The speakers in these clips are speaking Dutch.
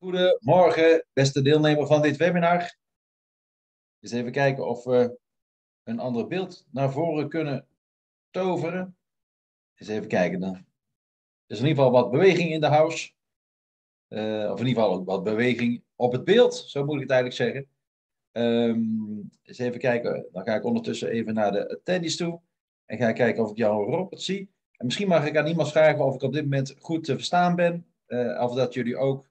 Goedemorgen, beste deelnemer van dit webinar. Eens even kijken of we een ander beeld naar voren kunnen toveren. Eens even kijken dan. Er is in ieder geval wat beweging in de house. Uh, of in ieder geval ook wat beweging op het beeld, zo moet ik het eigenlijk zeggen. Um, eens even kijken, dan ga ik ondertussen even naar de attendees toe. En ga ik kijken of ik jou Robert zie. En misschien mag ik aan iemand vragen of ik op dit moment goed te verstaan ben. Uh, of dat jullie ook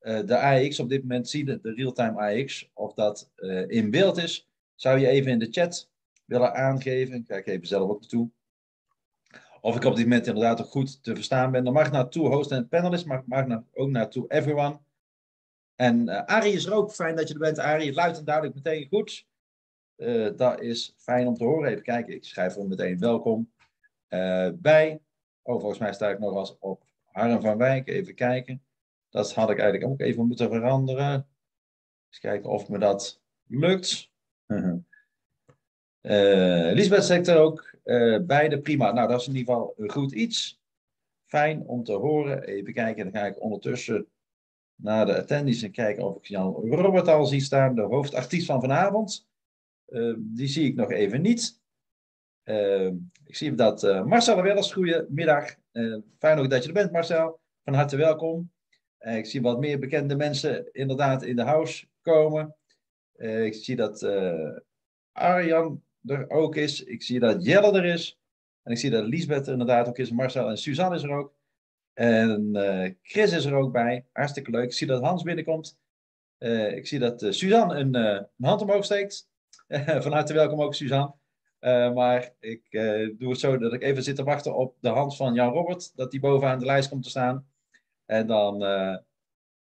de AX op dit moment zien, de, real-time AX, of dat uh, in beeld is. Zou je even in de chat willen aangeven? Kijk even zelf ook naartoe. Of ik op dit moment inderdaad ook goed te verstaan ben. Dan mag naartoe host en panelist, maar mag naar, ook naartoe everyone. En uh, Arie is er ook. Fijn dat je er bent, Arie. Luid en duidelijk meteen goed. Dat is fijn om te horen. Even kijken, ik schrijf er meteen welkom bij. Oh, volgens mij sta ik nog eens op Harm van Wijk. Even kijken. Dat had ik eigenlijk ook even moeten veranderen. Eens kijken of me dat lukt. uh, Lisbeth zegt er ook, uh, beide prima. Nou, dat is in ieder geval goed iets. Fijn om te horen. Even kijken, dan ga ik ondertussen naar de attendees en kijken of ik Jan Robert al zie staan, de hoofdartiest van vanavond. Uh, die zie ik nog even niet. Uh, ik zie dat uh, Marcel wel eens goedemiddag. fijn ook dat je er bent, Marcel. Van harte welkom. Uh, ik zie wat meer bekende mensen inderdaad in de house komen. Uh, ik zie dat uh, Arjan er ook is. Ik zie dat Jelle er is. En ik zie dat Lisbeth er inderdaad ook is. Marcel en Suzanne is er ook. En Chris is er ook bij. Hartstikke leuk. Ik zie dat Hans binnenkomt. ik zie dat Suzanne een, een, hand omhoog steekt. Van harte welkom ook, Suzanne. maar ik doe het zo dat ik even zit te wachten op de hand van Jan Robert. Dat die bovenaan de lijst komt te staan. En dan uh,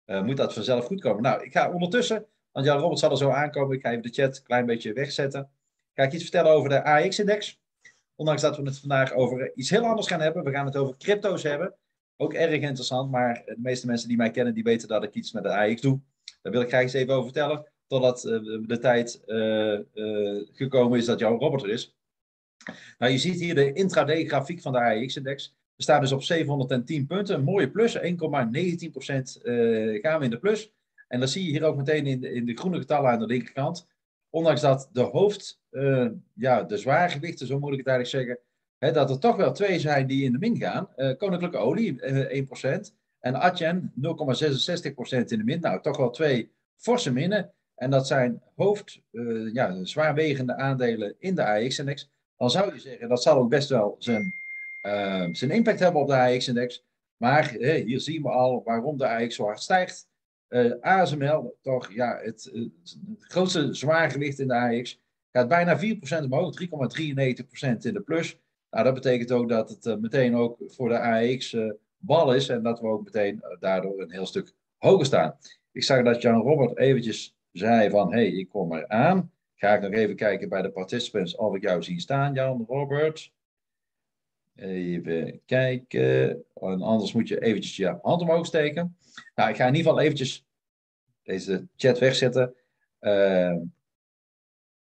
uh, moet dat vanzelf goed komen. Nou, ik ga ondertussen, want Jan Robert zal er zo aankomen. Ik ga even de chat een klein beetje wegzetten. Ga ik iets vertellen over de AX-index. Ondanks dat we het vandaag over iets heel anders gaan hebben. We gaan het over crypto's hebben. Ook erg interessant, maar de meeste mensen die mij kennen, die weten dat ik iets met de AX doe. Daar wil ik graag eens even over vertellen. Totdat uh, de tijd gekomen is dat Jan Robert er is. Nou, je ziet hier de intraday grafiek van de AX-index. We staan dus op 710 punten, een mooie plus, 1,19% uh, gaan we in de plus. En dat zie je hier ook meteen in de, in de groene getallen aan de linkerkant. Ondanks dat de hoofd, uh, ja, de zwaargewichten, zo moet ik het eigenlijk zeggen, hè, dat er toch wel twee zijn die in de min gaan. Uh, Koninklijke Olie, 1%. En Atjen, 0,66% in de min. Nou, toch wel twee forse minnen. En dat zijn hoofd, ja, zwaarwegende aandelen in de AX-index. Dan zou je zeggen, dat zal ook best wel zijn uh, zijn impact hebben op de AX-index. Maar hier zien we al waarom de AX zo hard stijgt. Eh, ASML, toch ja, het, het, grootste zwaargewicht in de AX, gaat bijna 4% omhoog, 3,93% in de plus. Nou, dat betekent ook dat het uh, meteen ook voor de AX uh, bal is en dat we ook meteen daardoor een heel stuk hoger staan. Ik zag dat Jan Robert eventjes zei van, hé, hey, ik kom eraan. Ga ik nog even kijken bij de participants of ik jou zie staan, Jan Robert. Even kijken. En anders moet je eventjes je hand omhoog steken. Nou, ik ga in ieder geval eventjes deze chat wegzetten. Uh,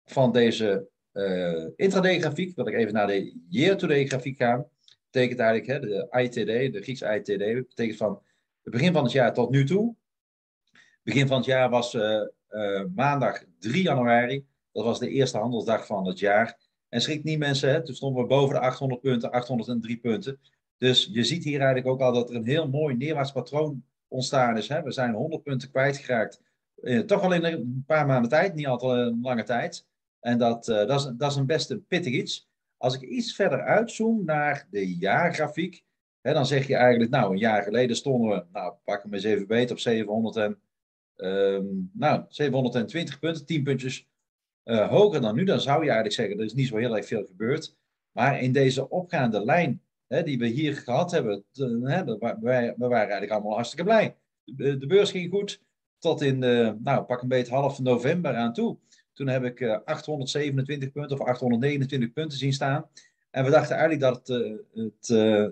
van deze uh, intraday grafiek wil ik even naar de year-to-day grafiek gaan. Dat betekent eigenlijk hè, de ITD, de Griekse ITD. Dat betekent van het begin van het jaar tot nu toe. Begin van het jaar was uh, maandag 3 januari. Dat was de eerste handelsdag van het jaar. En schrik niet mensen, hè? toen stonden we boven de 800 punten, 803 punten. Dus je ziet hier eigenlijk ook al dat er een heel mooi neerwaarts patroon ontstaan is. Hè? We zijn 100 punten kwijtgeraakt. Eh, toch al in een paar maanden tijd, niet altijd een lange tijd. En dat, uh, dat, is, dat is een best pittig iets. Als ik iets verder uitzoom naar de jaargrafiek, hè, dan zeg je eigenlijk, nou, een jaar geleden stonden we, nou, pak hem eens even beter, op 700 en, um, nou, 720 punten, 10 puntjes uh, hoger dan nu, dan zou je eigenlijk zeggen, er is niet zo heel erg veel gebeurd. Maar in deze opgaande lijn hè, die we hier gehad hebben, hè, we, waren eigenlijk allemaal hartstikke blij. De, beurs ging goed tot in, de, nou pak een beetje half november aan toe. Toen heb ik uh, 827 punten of 829 punten zien staan. En we dachten eigenlijk dat het, het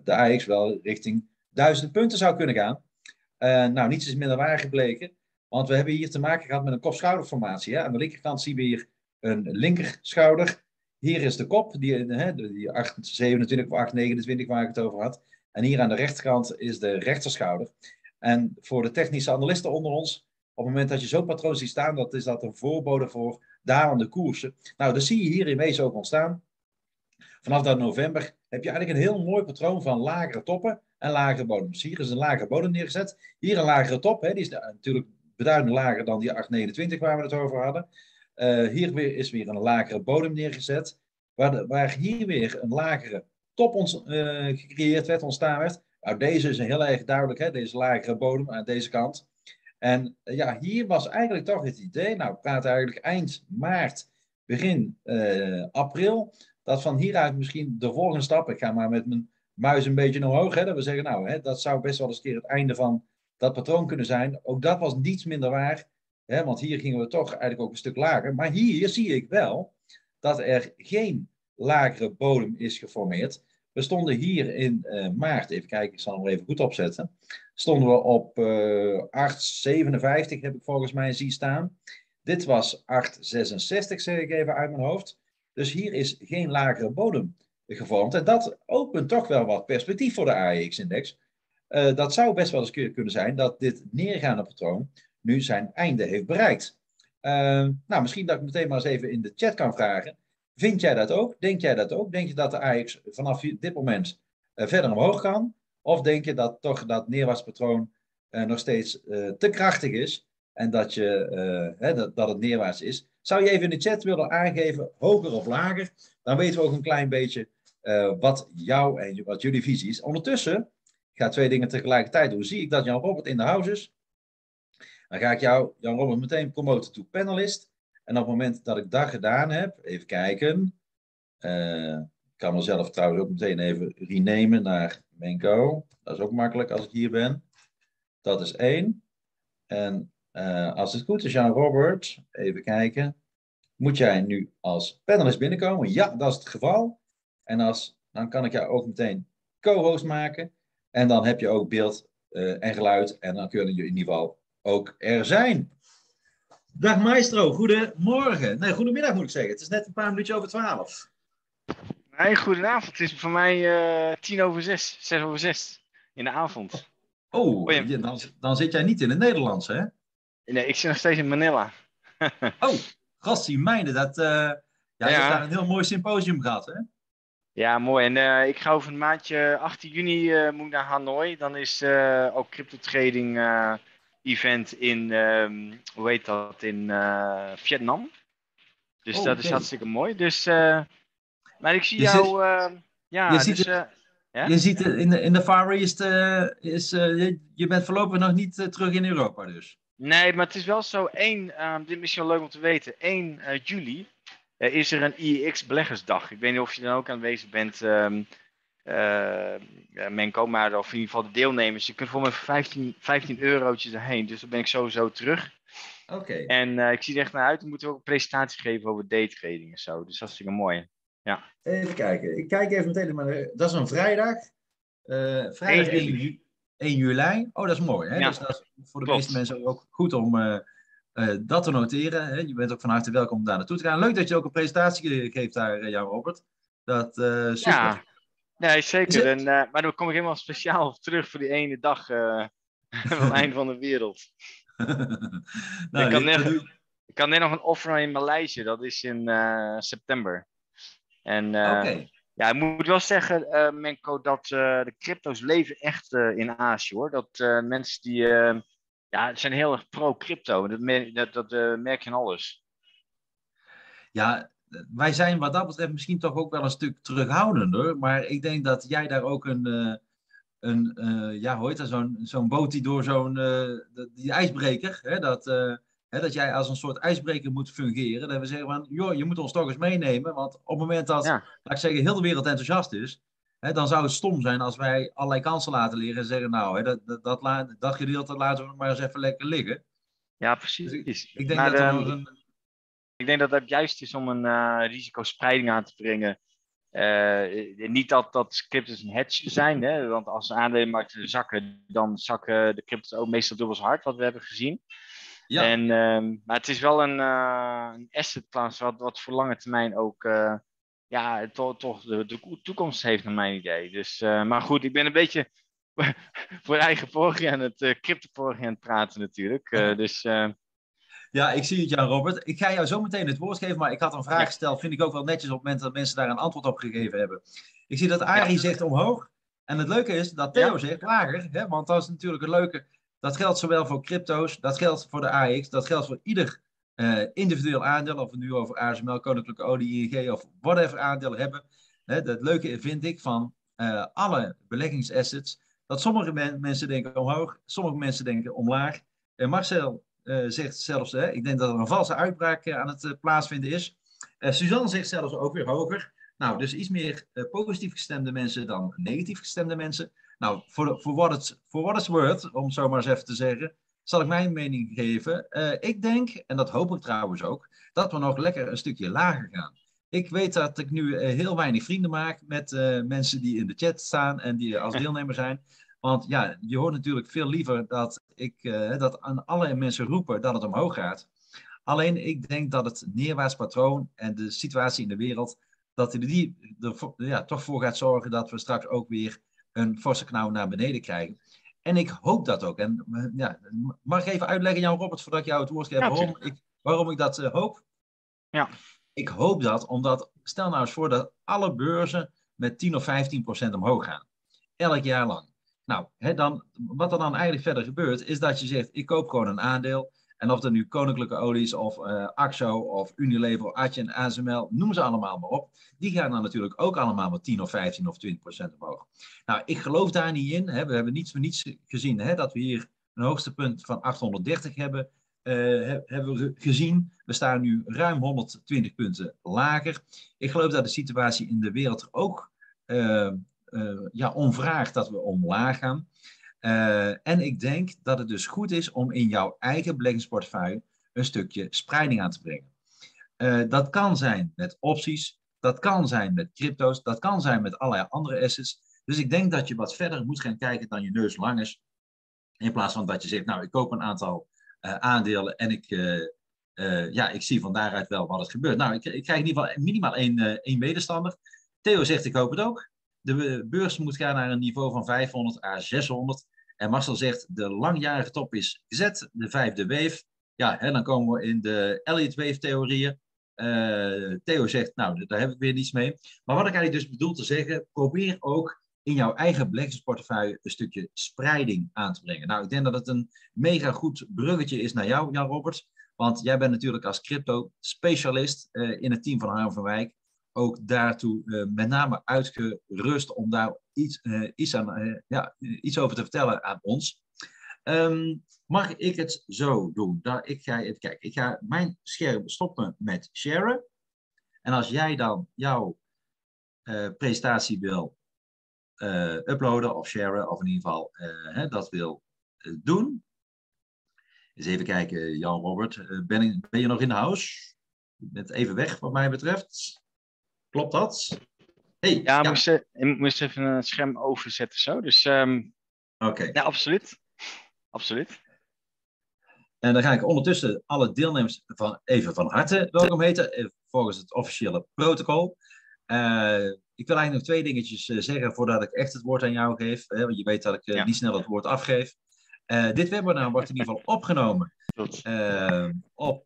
de AX wel richting 1000 punten zou kunnen gaan. nou, niets is minder waar gebleken. Want we hebben hier te maken gehad met een kop-schouderformatie. Aan de linkerkant zien we hier een linkerschouder. Hier is de kop, die, hè, die 827 of 829 waar ik het over had. En hier aan de rechterkant is de rechterschouder. En voor de technische analisten onder ons, op het moment dat je zo'n patroon ziet staan, dat is dat een voorbode voor dalende koersen. Nou, dat zie je hier in wezen ook ontstaan. Vanaf dat november heb je eigenlijk een heel mooi patroon van lagere toppen en lagere bodems. Hier is een lagere bodem neergezet. Hier een lagere top. Hè, die is natuurlijk beduidend lager dan die 829 waar we het over hadden. Uh, hier weer, is weer een lagere bodem neergezet. Waar, waar hier weer een lagere top ons, uh, gecreëerd werd, ontstaan werd. Nou, deze is een heel erg duidelijk, hè, deze lagere bodem aan deze kant. En uh, ja, hier was eigenlijk toch het idee, nou, praten eigenlijk eind maart, begin april, dat van hieruit misschien de volgende stap, ik ga maar met mijn muis een beetje omhoog, hè, dat we zeggen, nou, hè, dat zou best wel eens keer het einde van dat patroon kunnen zijn. Ook dat was niets minder waar, hè, want hier gingen we toch eigenlijk ook een stuk lager. Maar hier zie ik wel dat er geen lagere bodem is geformeerd. We stonden hier in uh, maart, even kijken, ik zal hem even goed opzetten. Stonden we op uh, 8,57 heb ik volgens mij zien staan. Dit was 8,66 zeg ik even uit mijn hoofd. Dus hier is geen lagere bodem gevormd. En dat opent toch wel wat perspectief voor de AEX-index. Uh, dat zou best wel eens kunnen zijn dat dit neergaande patroon nu zijn einde heeft bereikt. Uh, nou, misschien dat ik meteen maar eens even in de chat kan vragen. Vind jij dat ook? Denk jij dat ook? Denk je dat de AX vanaf dit moment uh, verder omhoog kan? Of denk je dat toch dat neerwaarts patroon nog steeds te krachtig is en dat, je, hè, dat, dat het neerwaarts is? Zou je even in de chat willen aangeven, hoger of lager? Dan weten we ook een klein beetje uh, wat jouw en wat jullie visie is. Ondertussen, ik ga twee dingen tegelijkertijd doen. Zie ik dat Jan Robert in de house is? Dan ga ik jou, Jan Robert, meteen promoten to panelist. En op het moment dat ik dat gedaan heb, even kijken. Uh, ik kan mezelf trouwens ook meteen even renamen naar Menko. Dat is ook makkelijk als ik hier ben. Dat is één. En uh, als het goed is, Jan Robert, even kijken. Moet jij nu als panelist binnenkomen? Ja, dat is het geval. En als, dan kan ik jou ook meteen co-host maken. En dan heb je ook beeld uh, en geluid. En dan kunnen je in ieder geval ook er zijn. Dag maestro, goedemorgen. Nee, goedemiddag moet ik zeggen. Het is net een paar minuutjes over twaalf. Nee, goedenavond. Het is voor mij uh, tien over zes, zes over zes in de avond. Oh, oh ja. dan, dan zit jij niet in het Nederlands, hè? Nee, ik zit nog steeds in Manila. oh, gastie mijne, dat... Uh, ja, je daar een heel mooi symposium gehad, hè? Ja, mooi. En uh, ik ga over een maandje, 18 juni, moet ik naar Hanoi. Dan is ook crypto trading event in, um, hoe heet dat, in Vietnam. Dus oh, dat okay. is hartstikke mooi. Dus, maar ik zie jou, ziet, ja, je dus, ziet, het, ja? je ziet in de, in de Far East, is, je, je bent voorlopig nog niet terug in Europa dus. Nee, maar het is wel zo, 1, um, dit is misschien wel leuk om te weten, 1 juli uh, is er een IEX beleggersdag. Ik weet niet of je dan ook aanwezig bent, um, uh, Menko, maar of in ieder geval de deelnemers. Je kunt voor me 15, 15 eurotjes erheen, dus dan ben ik sowieso terug. Oké. Okay. En uh, ik zie er echt naar uit. We moeten ook een presentatie geven over daytrading en zo. Dus dat is een mooi. Ja. Even kijken. Ik kijk even meteen. Maar dat is een vrijdag. vrijdag 1 juli. 1 juli. Oh, dat is mooi. Hè? Ja. Dus dat is voor de Klopt. meeste mensen ook goed om uh, dat te noteren. Hè. Je bent ook van harte welkom om daar naartoe te gaan. Leuk dat je ook een presentatie geeft daar, Jan Robert. Dat, super. Ja, nee, zeker. En, maar dan kom ik helemaal speciaal op terug voor die ene dag van het einde van de wereld. nou, ik, kan net, ik kan net nog een offer in Maleisië, dat is in september. En okay. ja, ik moet wel zeggen, Menko, dat de crypto's leven echt in Azië hoor. Dat mensen die ja, zijn heel erg pro-crypto. Dat, dat, dat uh, merk je in alles. Ja, wij zijn wat dat betreft misschien toch ook wel een stuk terughoudender. Maar ik denk dat jij daar ook een, uh, een uh, ja, hoe heet dat, zo'n zo'n boot die door zo'n, die ijsbreker, hè, dat, hè, dat jij als een soort ijsbreker moet fungeren. Dat we zeggen van, joh, je moet ons toch eens meenemen. Want op het moment dat, ja. laat ik zeggen, heel de wereld enthousiast is, He, dan zou het stom zijn als wij allerlei kansen laten liggen en zeggen, nou, he, dat, dat, dat, dat gedeelte laten we maar eens even lekker liggen. Ja, precies. Dus ik, ik, denk maar, dat um, een... ik denk dat het juist is om een uh, risicospreiding aan te brengen. Uh, niet dat, dat cryptos een hedge zijn, hè, want als de aandelenmarkten zakken, dan zakken de cryptos ook meestal dubbel zo hard, wat we hebben gezien. Ja. En, um, maar het is wel een, uh, een asset class wat, wat voor lange termijn ook ja, toch, toch de, de, toekomst heeft naar mijn idee. Dus, maar goed, ik ben een beetje voor eigen poging aan het uh, crypto-poging aan het praten natuurlijk. dus... Ja, ik zie het, Jan Robert. Ik ga jou zo meteen het woord geven, maar ik had een vraag gesteld. Vind ik ook wel netjes op het moment dat mensen daar een antwoord op gegeven hebben. Ik zie dat Arie zegt omhoog. En het leuke is dat Theo zegt lager. Hè? Want dat is natuurlijk het leuke. Dat geldt zowel voor crypto's, dat geldt voor de AX, dat geldt voor ieder uh, individueel aandeel. Of we nu over ASML, Koninklijke Olie, ING of whatever aandeel hebben. Hè? Het leuke vind ik van uh, alle beleggingsassets. Dat sommige mensen denken omhoog, sommige mensen denken omlaag. En Marcel zegt zelfs, hè, ik denk dat er een valse uitbraak aan het plaatsvinden is. Suzanne zegt zelfs ook weer hoger. Nou, dus iets meer positief gestemde mensen dan negatief gestemde mensen. Nou, voor, voor, what it's, voor what it's worth, om zo maar eens even te zeggen, zal ik mijn mening geven. Uh, ik denk, en dat hoop ik trouwens ook, dat we nog lekker een stukje lager gaan. Ik weet dat ik nu uh, heel weinig vrienden maak met mensen die in de chat staan en die als deelnemer zijn. Want ja, je hoort natuurlijk veel liever dat, ik, dat aan alle mensen roepen dat het omhoog gaat. Alleen ik denk dat het neerwaarts patroon en de situatie in de wereld dat die er ja, toch voor gaat zorgen dat we straks ook weer een forse knauw naar beneden krijgen. En ik hoop dat ook. En ja, mag ik even uitleggen, Jan Robert, voordat ik jou het woord geef, waarom, ik, waarom ik dat uh, hoop? Ja. Ik hoop dat, omdat, stel nou eens voor dat alle beurzen met 10 of 15 procent omhoog gaan. Elk jaar lang. Nou, hè, dan, wat er dan eigenlijk verder gebeurt, is dat je zegt, ik koop gewoon een aandeel. En of dat nu Koninklijke Olies of uh, Axo of Unilever, Atje ASML, noem ze allemaal maar op. Die gaan dan natuurlijk ook allemaal met 10 of 15 of 20 procent omhoog. Nou, ik geloof daar niet in. Hè. We hebben niets voor niets gezien hè, dat we hier een hoogste punt van 830 hebben, uh, hebben gezien. We staan nu ruim 120 punten lager. Ik geloof dat de situatie in de wereld ook uh, ja, onvraagt dat we omlaag gaan. Uh, en ik denk dat het dus goed is om in jouw eigen beleggingsportefeuille een stukje spreiding aan te brengen. Uh, dat kan zijn met opties, dat kan zijn met crypto's, dat kan zijn met allerlei andere assets. Dus ik denk dat je wat verder moet gaan kijken dan je neus lang is. In plaats van dat je zegt, nou, ik koop een aantal aandelen en ik, ja, ik zie van daaruit wel wat er gebeurt. Nou, ik, ik krijg in ieder geval minimaal één, één medestander. Theo zegt, ik hoop het ook. De beurs moet gaan naar een niveau van 500 à 600. En Marcel zegt, de langjarige top is gezet, de vijfde wave. Ja, hè, dan komen we in de Elliott wave theorieën. Uh, Theo zegt, nou, daar heb ik weer niets mee. Maar wat ik eigenlijk dus bedoel te zeggen, probeer ook in jouw eigen beleggingsportefeuille een stukje spreiding aan te brengen. Nou, ik denk dat het een mega goed bruggetje is naar jou, Jan Robert. Want jij bent natuurlijk als crypto-specialist uh, in het team van Harm van Wijk ook daartoe uh, met name uitgerust om daar iets, uh, iets, aan, uh, ja, iets over te vertellen aan ons. Um, mag ik het zo doen? Nou, ik ga even kijken. Ik ga mijn scherm stoppen met sharen. En als jij dan jouw presentatie wil uploaden of sharen, of in ieder geval hè, dat wil doen. Eens even kijken, Jan Robert. ben, ben je nog in de house? Je bent even weg, wat mij betreft. Klopt dat? Hey, ja, ja. Moest, ik moest even een scherm overzetten zo. Dus um, Oké. Ja, absoluut. Absoluut. En dan ga ik ondertussen alle deelnemers van, even van harte welkom heten, eh, volgens het officiële protocol. Uh, ik wil eigenlijk nog twee dingetjes uh, zeggen voordat ik echt het woord aan jou geef. Hè, want je weet dat ik uh, ja. niet snel het woord afgeef. dit webinar wordt in ieder geval opgenomen op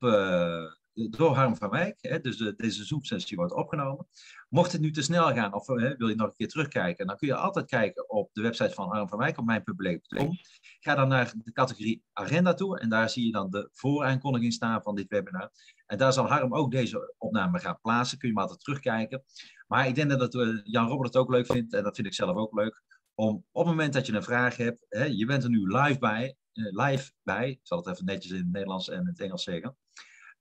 door Harm van Wijk. Hè, dus de, deze Zoom-sessie wordt opgenomen. Mocht het nu te snel gaan of hè, wil je nog een keer terugkijken, dan kun je altijd kijken op de website van Harm van Wijk op mijnpubliek.com. Ga dan naar de categorie agenda toe en daar zie je dan de vooraankondiging staan van dit webinar. En daar zal Harm ook deze opname gaan plaatsen. Kun je maar altijd terugkijken. Maar ik denk dat het, Jan Robert het ook leuk vindt en dat vind ik zelf ook leuk. Om op het moment dat je een vraag hebt, hè, je bent er nu live bij, eh, live bij, ik zal het even netjes in het Nederlands en het Engels zeggen.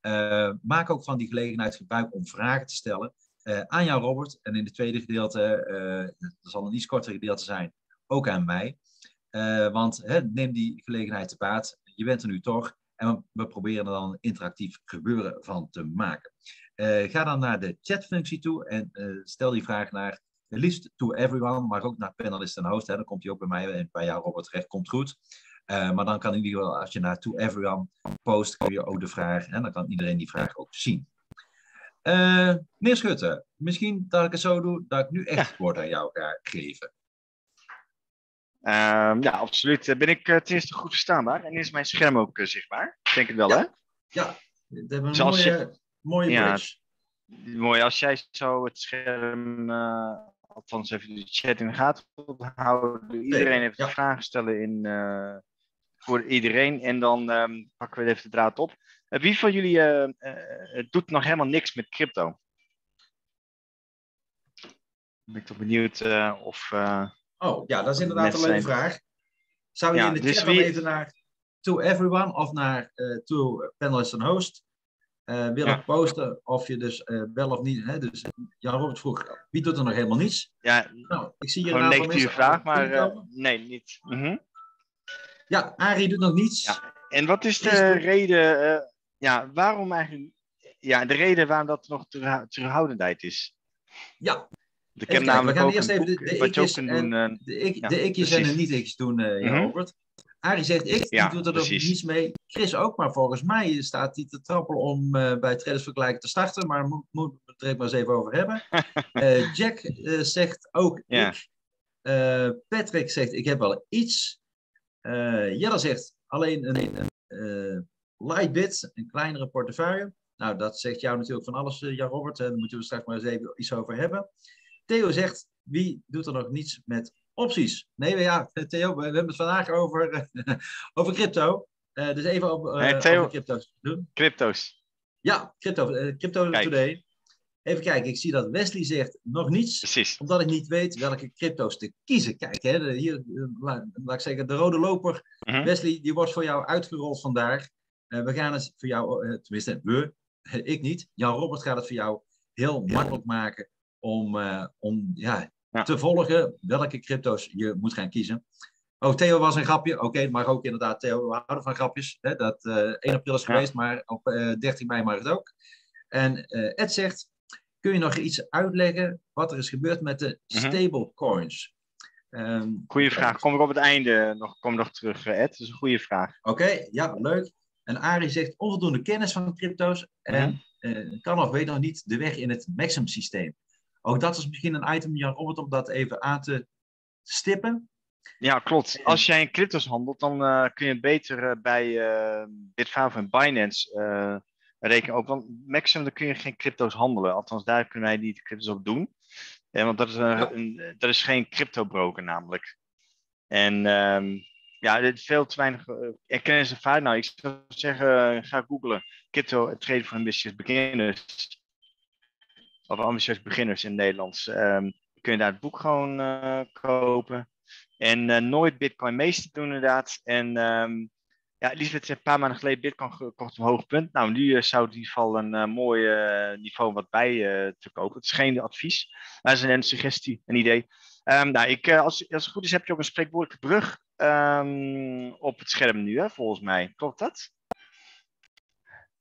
Uh, maak ook van die gelegenheid gebruik om vragen te stellen uh, aan jou, Robert. En in het tweede gedeelte, uh, dat zal een iets korter gedeelte zijn, ook aan mij. want neem die gelegenheid te baat. Je bent er nu toch. En we, proberen er dan een interactief gebeuren van te maken. ga dan naar de chatfunctie toe en stel die vraag naar liefst to everyone, maar ook naar panelist en host. Hè. Dan komt hij ook bij mij en bij jou, Robert, terecht. Komt goed. Uh, maar dan kan in ieder geval, als je naar To Everyone post, kun je ook de vraag, en dan kan iedereen die vraag ook zien. Uh, meneer Schutte, misschien dat ik het zo doe, dat ik nu echt het woord aan jou ga geven. Um, ja, absoluut. Ben ik uh, ten eerste goed verstaanbaar en is mijn scherm ook uh, zichtbaar? Ik denk het wel, ja. hè? Ja, we hebben een mooie, je... mooie ja. Mooi, als jij zo het scherm, althans even de chat in de gaten houden, iedereen even ja. vragen stellen in, voor iedereen en dan um, pakken we even de draad op. wie van jullie doet nog helemaal niks met crypto? Ben ik toch benieuwd of... Oh, ja, dat is inderdaad een leuke vraag. Zou je ja, in de dus chat wie... even naar To Everyone of naar To Panelist and Host willen ja. posten of je dus wel of niet... Hè, dus Jan Robert vroeg, wie doet er nog helemaal niets? Ja, nou, ik zie hier een mensen... vraag, maar nee, niet. Mm -hmm. Ja, Arie doet nog niets. Ja. En wat is de reden... ja, waarom eigenlijk... Ja, de reden waarom dat nog terughoudendheid is? Ja, ik heb namelijk we gaan eerst even de, de ikjes en, doen, uh, de, ik, ja, de ikjes en de niet-ikjes doen, uh, mm -hmm. Robert. Arie zegt ik, ja, die doet er nog niets mee. Chris ook, maar volgens mij staat hij te trappelen om uh, bij Traders te starten. Maar moet, moet het er maar eens even over hebben. uh, Jack uh, zegt ook ja. ik. Patrick zegt ik heb wel iets. Jelle zegt alleen een, een Lightbit, een kleinere portefeuille. Nou, dat zegt jou natuurlijk van alles, Jan Robert. Daar moeten we straks maar eens even iets over hebben. Theo zegt, wie doet er nog niets met opties? Nee, ja, Theo, we, hebben het vandaag over, over crypto. Uh, dus even op, uh, Theo, over crypto's doen. Crypto's. Ja, crypto, uh, crypto today. Even kijken, ik zie dat Wesley zegt nog niets. Precies. Omdat ik niet weet welke crypto's te kiezen. Kijk, hè, hier, laat, laat ik zeggen, de rode loper. -huh. Mhm. Wesley, die wordt voor jou uitgerold vandaag. we gaan het voor jou, tenminste, we, ik niet. Jan Robert gaat het voor jou heel makkelijk maken om, uh, om ja, ja, te volgen welke crypto's je moet gaan kiezen. Oh, Theo was een grapje. Oké, okay, maar ook inderdaad, Theo, we houden van grapjes. Hè? Dat uh, 1 april is geweest, maar op uh, eh, 13 mei mag het ook. En Ed zegt, kun je nog iets uitleggen wat er is gebeurd met de mhm. stablecoins? Um, goeie vraag. Kom ik op het einde nog, kom nog terug, Ed. Dat is een goede vraag. Oké, okay, ja, leuk. En Arie zegt onvoldoende kennis van crypto's en mm kan of weet nog niet de weg in het Maxim systeem. Ook dat is misschien een item, Jan Robert, om dat even aan te stippen. Ja, klopt. Als jij in cryptos handelt, dan uh, kun je het beter uh, bij uh, Bitfavo en Binance rekenen. Ook, want Maximum, daar kun je geen crypto's handelen. Althans, daar kunnen wij die cryptos op doen. want dat is, een, ja. een, dat is geen crypto broker namelijk. En um, ja, dit is veel te weinig uh, kennis en vaart. Nou, ik zou zeggen, ga googlen. Crypto trade for ambitious beginners of ambitieus beginners in het Nederlands, um, kun je daar het boek gewoon uh, kopen. En nooit Bitcoin meester doen inderdaad. En um, ja, Elisabeth heeft een paar maanden geleden Bitcoin gekocht op een hoog punt. Nou, nu uh, zou in ieder geval een uh, mooi niveau wat bij te kopen. Het is geen advies, maar het is een, suggestie, een idee. Um, nou, ik, als, als het goed is, heb je ook een spreekwoordelijke brug op het scherm nu, hè, volgens mij. Klopt dat?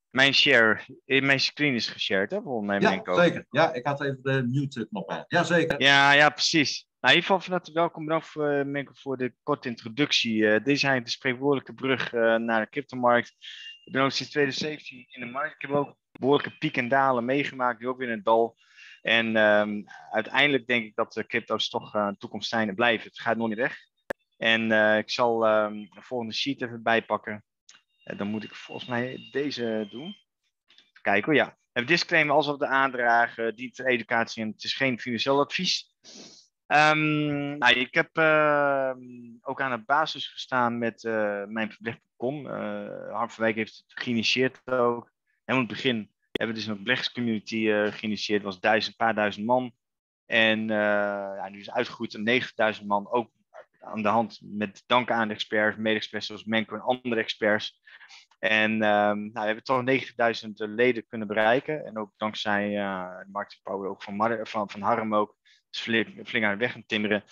Mijn share, mijn screen is geshared, hè, volgens mij. Ja, zeker. Ja, ik had even de mute-knop aan. Ja, zeker. Ja, ja, precies. Nou, in ieder geval van harte welkom bedankt voor, Menko, voor de korte introductie. Uh, dit is eigenlijk de spreekwoordelijke brug uh, naar de cryptomarkt. Ik ben ook sinds 2017 in de markt. Ik heb ook behoorlijke piek en dalen meegemaakt, nu ook weer in het dal. En um, uiteindelijk denk ik dat de crypto's toch uh, toekomst zijn en blijven. Het gaat nog niet weg. En ik zal um, de volgende sheet even bijpakken. En dan moet ik volgens mij deze doen. Kijken hoor, ja. Het disclaimer alsof de aandragen dient educatie en het is geen financieel advies. Um, nou, ik heb uh, ook aan de basis gestaan met uh, mijn beleg.com. Uh, eh, Harm van Wijk heeft het geïnitieerd ook. Helemaal in het begin hebben we dus een beleggerscommunity uh, geïnitieerd. Het was duizend, paar duizend man. En ja, nu is uitgegroeid naar 9000 man. Ook aan de hand met dank aan de experts, mede-experts zoals Menko en andere experts. En um, nou, we hebben toch 90.000 leden kunnen bereiken. En ook dankzij de marketingpower ook van, van, van Harm ook. Flink, flink aan weg aan timmeren.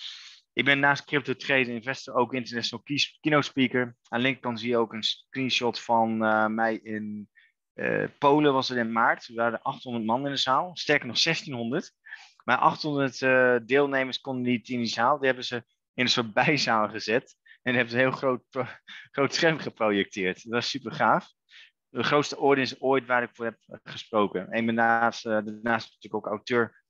Ik ben naast crypto trader investor ook international keynote speaker. Aan linkerkant zie je ook een screenshot van uh, mij in uh, Polen was het in maart. Er waren 800 man in de zaal. Sterker nog 1600. Maar 800 uh, deelnemers konden niet in die zaal. Die hebben ze in een soort bijzaal gezet. En hebben een heel groot, groot scherm geprojecteerd. Dat was super gaaf. De grootste audience ooit waar ik voor heb gesproken. En daarnaast, daarnaast natuurlijk ook auteur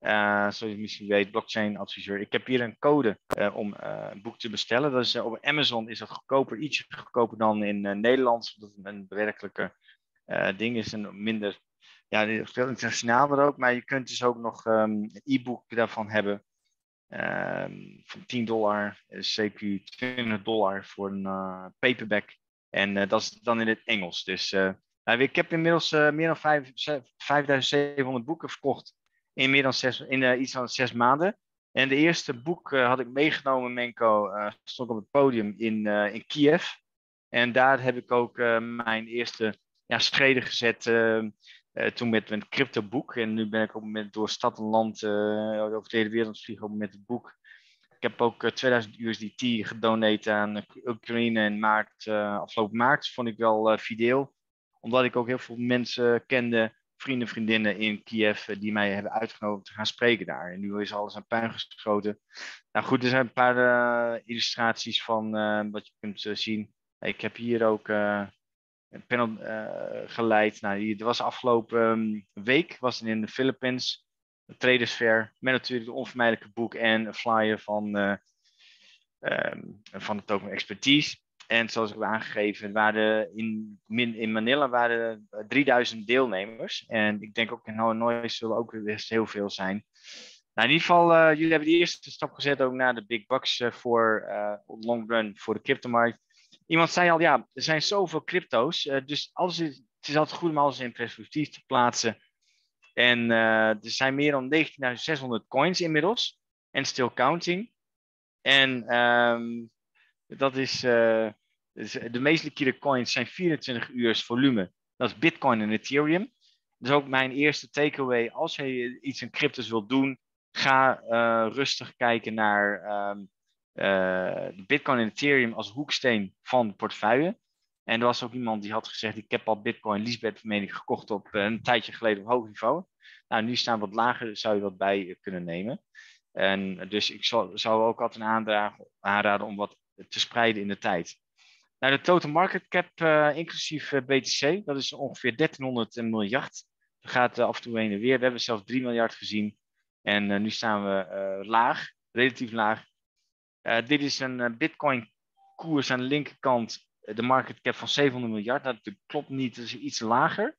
zoals je misschien weet, blockchain adviseur. Ik heb hier een code om een boek te bestellen. Dat is, op Amazon is dat goedkoper, ietsje goedkoper dan in Nederland. Omdat het een werkelijke ding is en minder ja, veel internationaal ook. Maar je kunt dus ook nog um, een e-book daarvan hebben. Um, van 10 dollar, CQ 20 dollar voor een paperback. En dat is dan in het Engels. Dus uh, ik heb inmiddels meer dan 5, 5700 boeken verkocht. In, meer dan zes, in iets van zes maanden. En de eerste boek had ik meegenomen, Menko, stond op het podium in, in Kiev. En daar heb ik ook mijn eerste ja, schreden gezet ehm, toen met mijn crypto boek. En nu ben ik op het moment door stad en land over de hele wereld vliegen met het boek. Ik heb ook 2000 eh, USDT gedoneerd aan Oekraïne in maart, afgelopen maart. vond ik wel fideel. Omdat ik ook heel veel mensen kende, vrienden, vriendinnen in Kiev, die mij hebben uitgenodigd te gaan spreken daar. En nu is alles aan puin geschoten. Nou goed, er zijn een paar illustraties van wat je kunt zien. Ik heb hier ook een panel geleid. Nou, er was afgelopen um, week was in de Philippines een traders fair met natuurlijk het onvermijdelijke boek en een flyer van, um, van de token expertise. En zoals ik heb aangegeven, waren in, in Manila waren 3000 deelnemers. En ik denk ook in Hanoi zullen ook best heel veel zijn. Nou, in ieder geval, uh, jullie hebben de eerste stap gezet ook naar de big bucks voor long run voor de cryptomarkt iemand zei al, ja, er zijn zoveel crypto's. Uh, dus alles is, het is altijd goed om alles in perspectief te plaatsen. En uh, er zijn meer dan 19.600 coins inmiddels. En still counting. En um, dat is, uh, de meest liquide coins zijn 24 uur volume. Dat is Bitcoin en Ethereum. Dus ook mijn eerste takeaway. Als je iets in cryptos wilt doen, ga rustig kijken naar uh, Bitcoin en Ethereum als hoeksteen van portefeuille. En er was ook iemand die had gezegd: Ik heb al Bitcoin, Lisbeth, meen ik, gekocht op een tijdje geleden op hoog niveau. Nou, nu staan we wat lager, dus zou je wat bij kunnen nemen. En dus ik zou, zou ook altijd aanraden om wat te spreiden in de tijd. Nou, de total market cap, uh, inclusief BTC, dat is ongeveer 1300 miljard. Dat gaat af en toe heen en weer. We hebben zelfs 3 miljard gezien. En nu staan we laag, relatief laag. Dit is een Bitcoin koers aan de linkerkant, de market cap van 700 miljard. Dat klopt niet, dat is iets lager.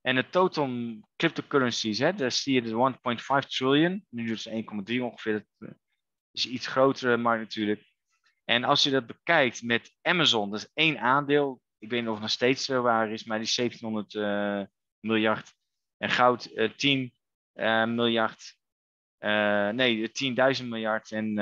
En de total cryptocurrencies, hè, daar zie je de 1,5 trillion. Nu is het 1,3 ongeveer. Dat is iets grotere markt natuurlijk. En als je dat bekijkt met Amazon, dat is één aandeel. Ik weet niet of het nog steeds waar is, maar die is 1700 miljard. En goud 10 miljard. nee, 10.000 miljard. En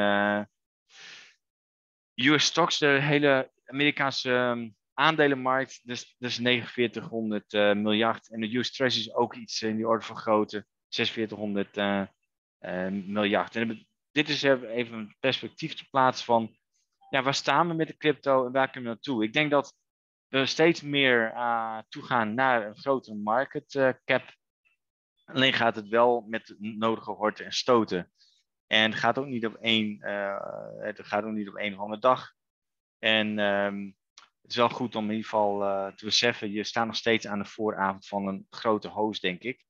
US stocks, de hele Amerikaanse um, aandelenmarkt, dus, dus 4900 uh, miljard. En de US Treasury is ook iets in die orde van grootte, 4600 uh, uh, miljard. En dit is even een perspectief te plaatsen van, ja, waar staan we met de crypto en waar kunnen we naartoe? Ik denk dat we steeds meer uh, toegaan naar een grotere market uh, cap. Alleen gaat het wel met nodige horten en stoten. En gaat ook niet op één, uh, het gaat ook niet op één of andere dag. En um, het is wel goed om in ieder geval te beseffen, je staat nog steeds aan de vooravond van een grote host, denk ik,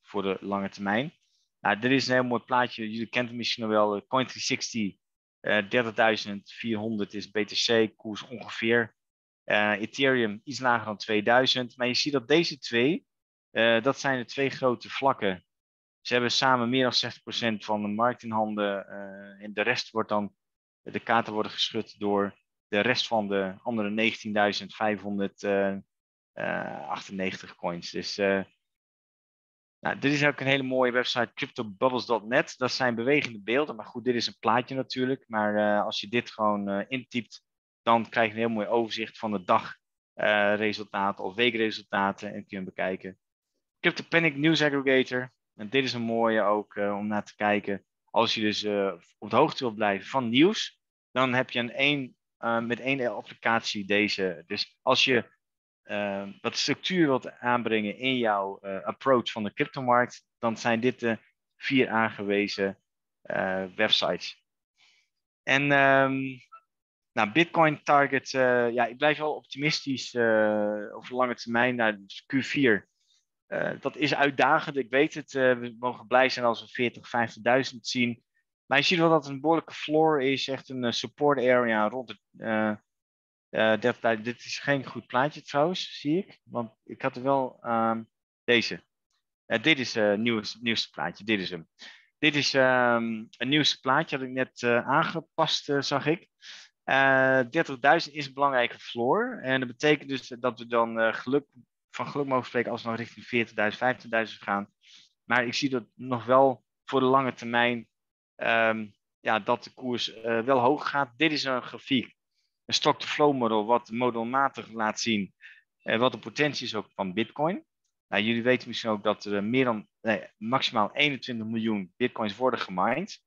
voor de lange termijn. Nou, dit is een heel mooi plaatje, jullie kent het misschien nog wel, Coin360, 30.400 is BTC, koers ongeveer. Ethereum iets lager dan 2000, maar je ziet dat deze twee, dat zijn de twee grote vlakken ze hebben samen meer dan 60% van de markt in handen. En de rest wordt dan, de kaarten worden geschud door de rest van de andere 19.598 coins. Dus nou, dit is ook een hele mooie website, cryptobubbles.net. Dat zijn bewegende beelden, maar goed, dit is een plaatje natuurlijk. Maar uh, als je dit gewoon intypt, dan krijg je een heel mooi overzicht van de dagresultaten of weekresultaten en kun je hem bekijken. CryptoPanic News Aggregator, en dit is een mooie ook uh, om naar te kijken. Als je dus uh, op de hoogte wilt blijven van nieuws, dan heb je een één, uh, met één applicatie deze. Dus als je wat structuur wilt aanbrengen in jouw approach van de cryptomarkt, dan zijn dit de vier aangewezen websites. En um, nou, Bitcoin target, ja, ik blijf wel optimistisch over lange termijn naar Q4 dat is uitdagend, ik weet het. we mogen blij zijn als we 40, 50.000 zien. Maar je ziet wel dat het een behoorlijke floor is, echt een support area rond de uh, dit is geen goed plaatje trouwens, zie ik. Want ik had er wel uh, deze. Uh, dit is het nieuwste, nieuwste plaatje, dit is hem. Dit is um, een nieuwste plaatje, dat ik net aangepast, zag ik. 30.000 is een belangrijke floor. En dat betekent dus dat we dan geluk, van geluk mogen spreken als we nog richting 40.000, 50.000 gaan. Maar ik zie dat nog wel voor de lange termijn um, ja, dat de koers wel hoog gaat. Dit is een grafiek een stock-to-flow model wat modelmatig laat zien eh, wat de potentie is ook van Bitcoin. Nou, jullie weten misschien ook dat er meer dan nee, maximaal 21 miljoen Bitcoins worden gemined,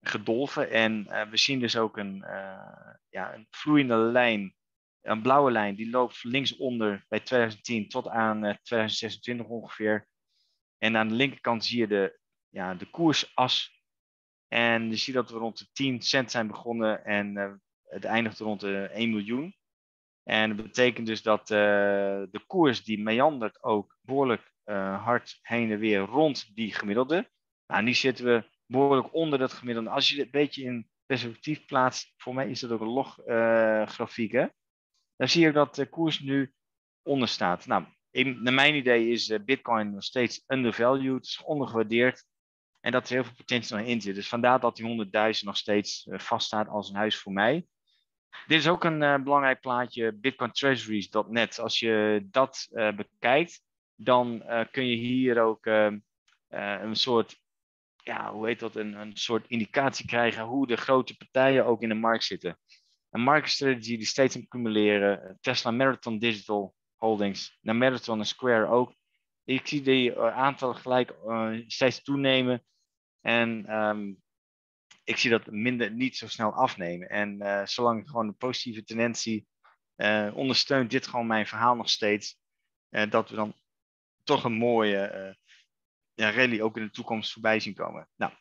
gedolven. En uh, we zien dus ook een, ja, een vloeiende lijn, een blauwe lijn, die loopt linksonder bij 2010 tot aan 2026 ongeveer. En aan de linkerkant zie je de, ja, de koersas. En je ziet dat we rond de 10 cent zijn begonnen en het eindigt rond de 1 miljoen. En dat betekent dus dat uh, de koers die meandert ook behoorlijk uh, hard heen en weer rond die gemiddelde. Nou, nu zitten we behoorlijk onder dat gemiddelde. Als je het een beetje in perspectief plaatst, voor mij is dat ook een loggrafiek, dan zie je dat de koers nu onder staat. Nou, in, naar mijn idee is Bitcoin nog steeds undervalued, is ondergewaardeerd. En dat er heel veel potentie in zit. Dus vandaar dat die 100.000 nog steeds vaststaat als een huis voor mij. Dit is ook een uh, belangrijk plaatje, bitcointreasuries.net. Als je dat uh, bekijkt, dan uh, kun je hier ook een soort, ja, hoe heet dat, een, een soort indicatie krijgen hoe de grote partijen ook in de markt zitten. Een market strategy die steeds accumuleren. Tesla Marathon Digital Holdings, naar Marathon en Square ook. Ik zie die aantallen gelijk steeds toenemen. En um, ik zie dat minder niet zo snel afnemen. En uh, zolang gewoon een positieve tendentie uh, ondersteunt dit gewoon mijn verhaal nog steeds. Uh, dat we dan toch een mooie ja, rally ook in de toekomst voorbij zien komen. Nou,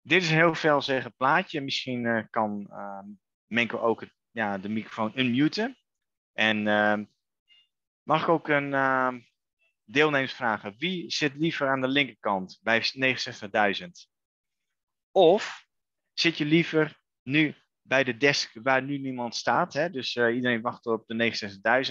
dit is een heel veelzeggend plaatje. Misschien kan Menko ook ja, de microfoon unmuten. En mag ik ook een deelnemers vragen. Wie zit liever aan de linkerkant bij 69.000? Of zit je liever nu bij de desk waar nu niemand staat? Hè? Dus uh, iedereen wacht op de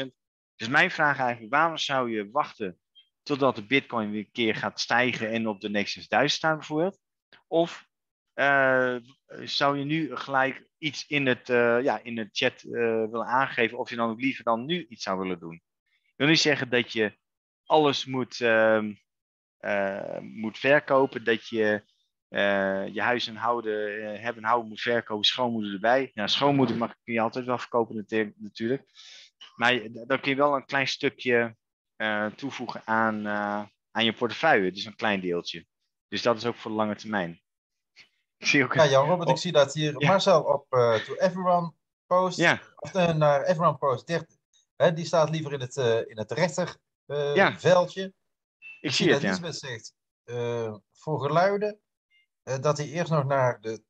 69.000. Dus mijn vraag eigenlijk, waarom zou je wachten totdat de bitcoin weer een keer gaat stijgen en op de 69.000 staan bijvoorbeeld? Of uh, zou je nu gelijk iets in, het, uh, ja, in de chat willen aangeven of je dan ook liever dan nu iets zou willen doen? Ik wil niet zeggen dat je alles moet, ehm, moet verkopen, dat je uh, je huis en houden, uh, hebben en houden moet verkopen, schoonmoeder erbij. Ja, schoonmoeder mag, kun je altijd wel verkopen natuurlijk. Maar dan kun je wel een klein stukje uh, toevoegen aan, aan je portefeuille. Dus een klein deeltje. Dus dat is ook voor de lange termijn. Ik zie ook ja, Jan Robert, ik zie dat hier Marcel op To Everyone Post, ja. of naar Everyone Post 30, hè, die staat liever in het, in het rechter ja. veldje. Ik, ik zie, zie het, dat Lisbeth zegt, voor geluiden eh, dat hij eerst nog naar de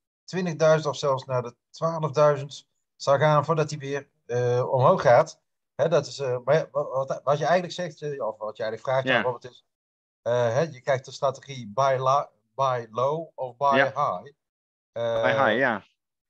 20.000 of zelfs naar de 12.000 zal gaan voordat hij weer uh, omhoog gaat. Hè, dat is, uh, wat, wat, je eigenlijk zegt, of wat je eigenlijk vraagt, ja. Robert, is: hè, je krijgt de strategie buy, low of buy high. buy high, ja.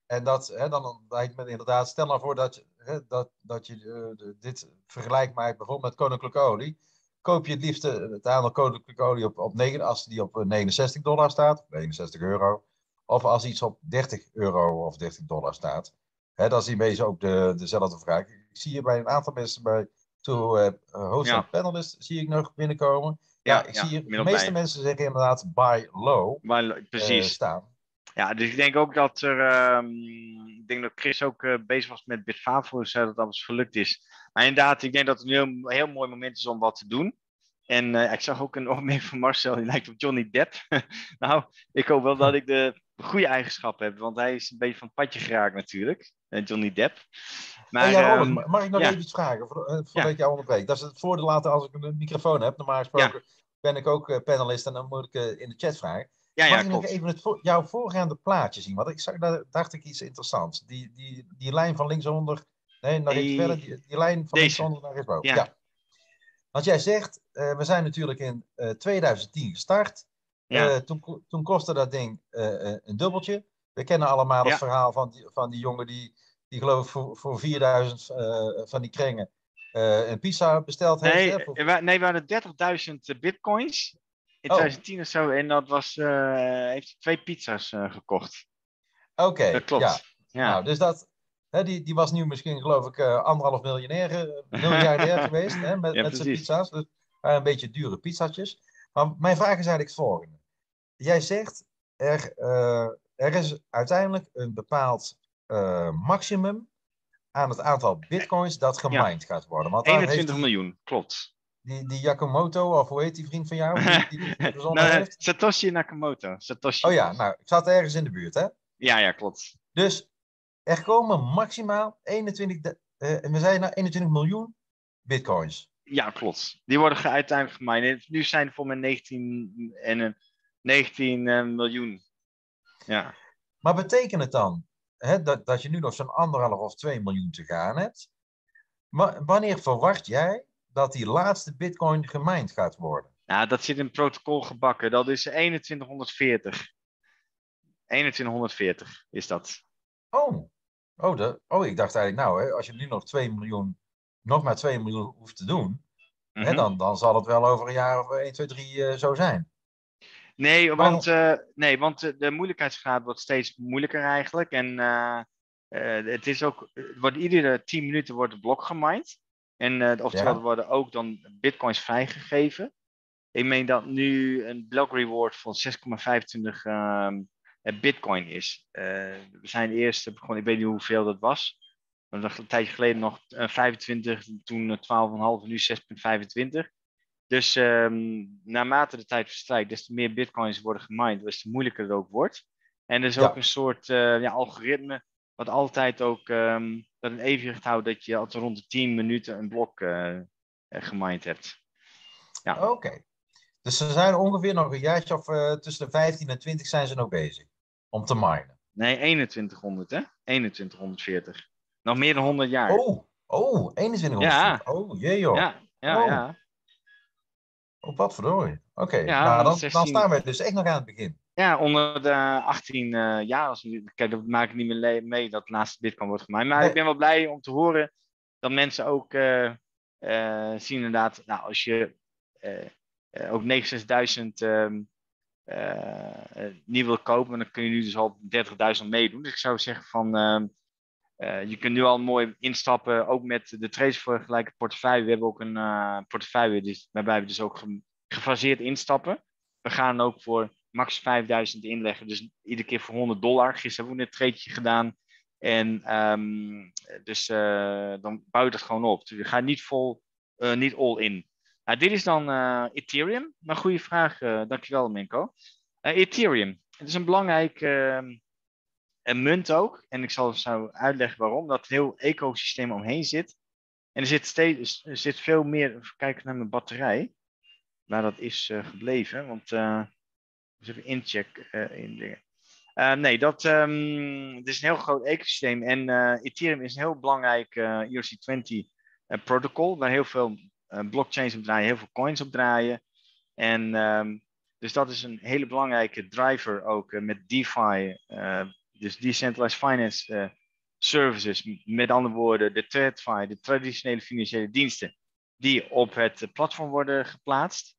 En dat, hè, dan lijkt me inderdaad, stel nou voor dat, je, hè, dat, dat je dit vergelijkt maakt bijvoorbeeld met koninklijke olie koop je het liefst het aandeel koninklijke olie op, op 9, als die op 69 eh, dollar staat, 69 euro. Of als iets op 30 euro of 30 dollar staat. Hè, dat is in wezen ook de, dezelfde vraag. Ik zie hier bij een aantal mensen bij to uh, host ja. panelist zie ik nog binnenkomen. Ja, ik zie hier, de meeste mensen zeggen inderdaad buy low, buy precies. Uh, staan. Ja, dus ik denk ook dat er, um, ik denk dat Chris ook uh, bezig was met Bitfavo, zei dat alles gelukt is. Maar inderdaad, ik denk dat het nu een heel mooi moment is om wat te doen. En uh, ik zag ook een opmerking van Marcel, die lijkt op Johnny Depp. nou, ik hoop wel dat ik de goede eigenschappen heb, want hij is een beetje van het padje geraakt natuurlijk, uh, Johnny Depp. Maar, ja, Robert, um, mag ik nog ja. even iets vragen, voordat ja. ik jou onderbreek? Dat is het voordeel later als ik een microfoon heb. Normaal gesproken ben ik ook panelist en dan moet ik in de chat vragen. Ja, Mag ik nog even het voor, jouw voorgaande plaatje zien? Want ik zag, daar dacht ik iets interessants. Die, die, die lijn van linksonder, nee, naar verder, die, die lijn van linksonder naar rechtsboven. Ja. ja. Want jij zegt, we zijn natuurlijk in 2010 gestart. Ja. toen, toen kostte dat ding een dubbeltje. We kennen allemaal het verhaal van die, van die jongen die, die geloof ik voor, voor 4000 van die kringen een pizza besteld heeft. Nee, nee we hadden 30.000 bitcoins in 2010 of zo. En dat was, heeft twee pizza's gekocht. Oké, dat klopt. Ja. ja. Nou, dus dat, hè, die, die was nu misschien, geloof ik, uh, anderhalf miljonair, miljardair geweest hè, met, met zijn pizza's. Dus een beetje dure pizzatjes. Maar mijn vraag is eigenlijk het volgende. Jij zegt, er, uh, er is uiteindelijk een bepaald maximum aan het aantal bitcoins dat gemined gaat worden. Want 21 miljoen, klopt. Die, die Yakamoto, of hoe heet die vriend van jou? Die, nee, Satoshi Nakamoto. Satoshi. Oh ja, nou, ik zat ergens in de buurt, hè? Ja, ja, klopt. Dus er komen maximaal 21, uh, we zeiden nou 21 miljoen bitcoins. Ja, klopt. Die worden uiteindelijk gemined. Nu zijn er voor mij 19, en, 19 uh, miljoen. Ja. Maar betekent het dan hè, dat, dat je nu nog zo'n anderhalf of 2 miljoen te gaan hebt? Maar wanneer verwacht jij dat die laatste bitcoin gemined gaat worden? Nou, dat zit in protocol gebakken. Dat is 2140. 2140 is dat. Oh, oh, de, oh ik dacht eigenlijk, nou, hè, als je nu nog 2 miljoen, nog maar 2 miljoen hoeft te doen, hè, mhm. dan, dan zal het wel over een jaar of 1, 2, 3 uh, zo zijn. Nee, want, uh, nee, want de moeilijkheidsgraad wordt steeds moeilijker eigenlijk. En uh, het is ook, wordt iedere 10 minuten wordt een blok gemined. En oftewel, ja. er worden ook dan bitcoins vrijgegeven. Ik meen dat nu een block reward van 6,25 Bitcoin is. Eh, we zijn eerst begonnen, ik weet niet hoeveel dat was. Maar dat een tijdje geleden nog 25, eh, toen 12,5 en nu 6,25. Dus um, naarmate de tijd verstrijkt, des te meer bitcoins worden gemined, des te moeilijker het ook wordt. En er is ook een soort uh, ja, algoritme wat altijd ook um, dat een evenwicht houdt dat je altijd rond de 10 minuten een blok uh, gemined hebt. Ja. Oké. Dus ze zijn ongeveer nog een jaartje of uh, tussen de 15 en 20 zijn ze nog bezig om te minen. Nee, 2100 hè? 2140. Nog meer dan 100 jaar. Oh, oh 2100. Ja. Oh, jee joh. Ja, ja, oh. ja. Oh, wat verdorie. Oké, ja, nou, dan, 16... dan, staan we dus echt nog aan het begin. Ja, onder de 18 uh, eh, jaar. Kijk, dat maak ik niet meer mee dat de laatste bitcoin wordt gemaakt. Maar ik ben wel blij om te horen dat mensen ook uh, uh, zien inderdaad, nou, als je ook 69.000 um, uh, niet wil kopen, dan kun je nu dus al 30.000 meedoen. Dus ik zou zeggen van, uh, je kunt nu al mooi instappen, ook met de trades voor gelijke portefeuille. We hebben ook een portefeuille dus, waarbij we dus ook gefaseerd instappen. We gaan ook voor max 5000 inleggen, dus iedere keer voor 100 dollar. Gisteren hebben we een tradeje gedaan. En um, dus dan bouw je dat gewoon op. Dus je gaat niet vol, niet all in. Nou, dit is dan uh, Ethereum. Een goede vraag, uh, dankjewel Minko. Uh, Ethereum, het is een belangrijk een munt ook. En ik zal zo uitleggen waarom. Dat het heel ecosysteem omheen zit. En er zit, steeds, er zit veel meer, kijken naar mijn batterij. Waar dat is gebleven. Want even incheck in de, nee, dat het is een heel groot ecosysteem. En Ethereum is een heel belangrijk ERC20 protocol. Waar heel veel blockchains op draaien, heel veel coins op draaien. En um, dus dat is een hele belangrijke driver ook met DeFi, dus Decentralized Finance Services. Met andere woorden, de TradFi, de traditionele financiële diensten, die op het platform worden geplaatst.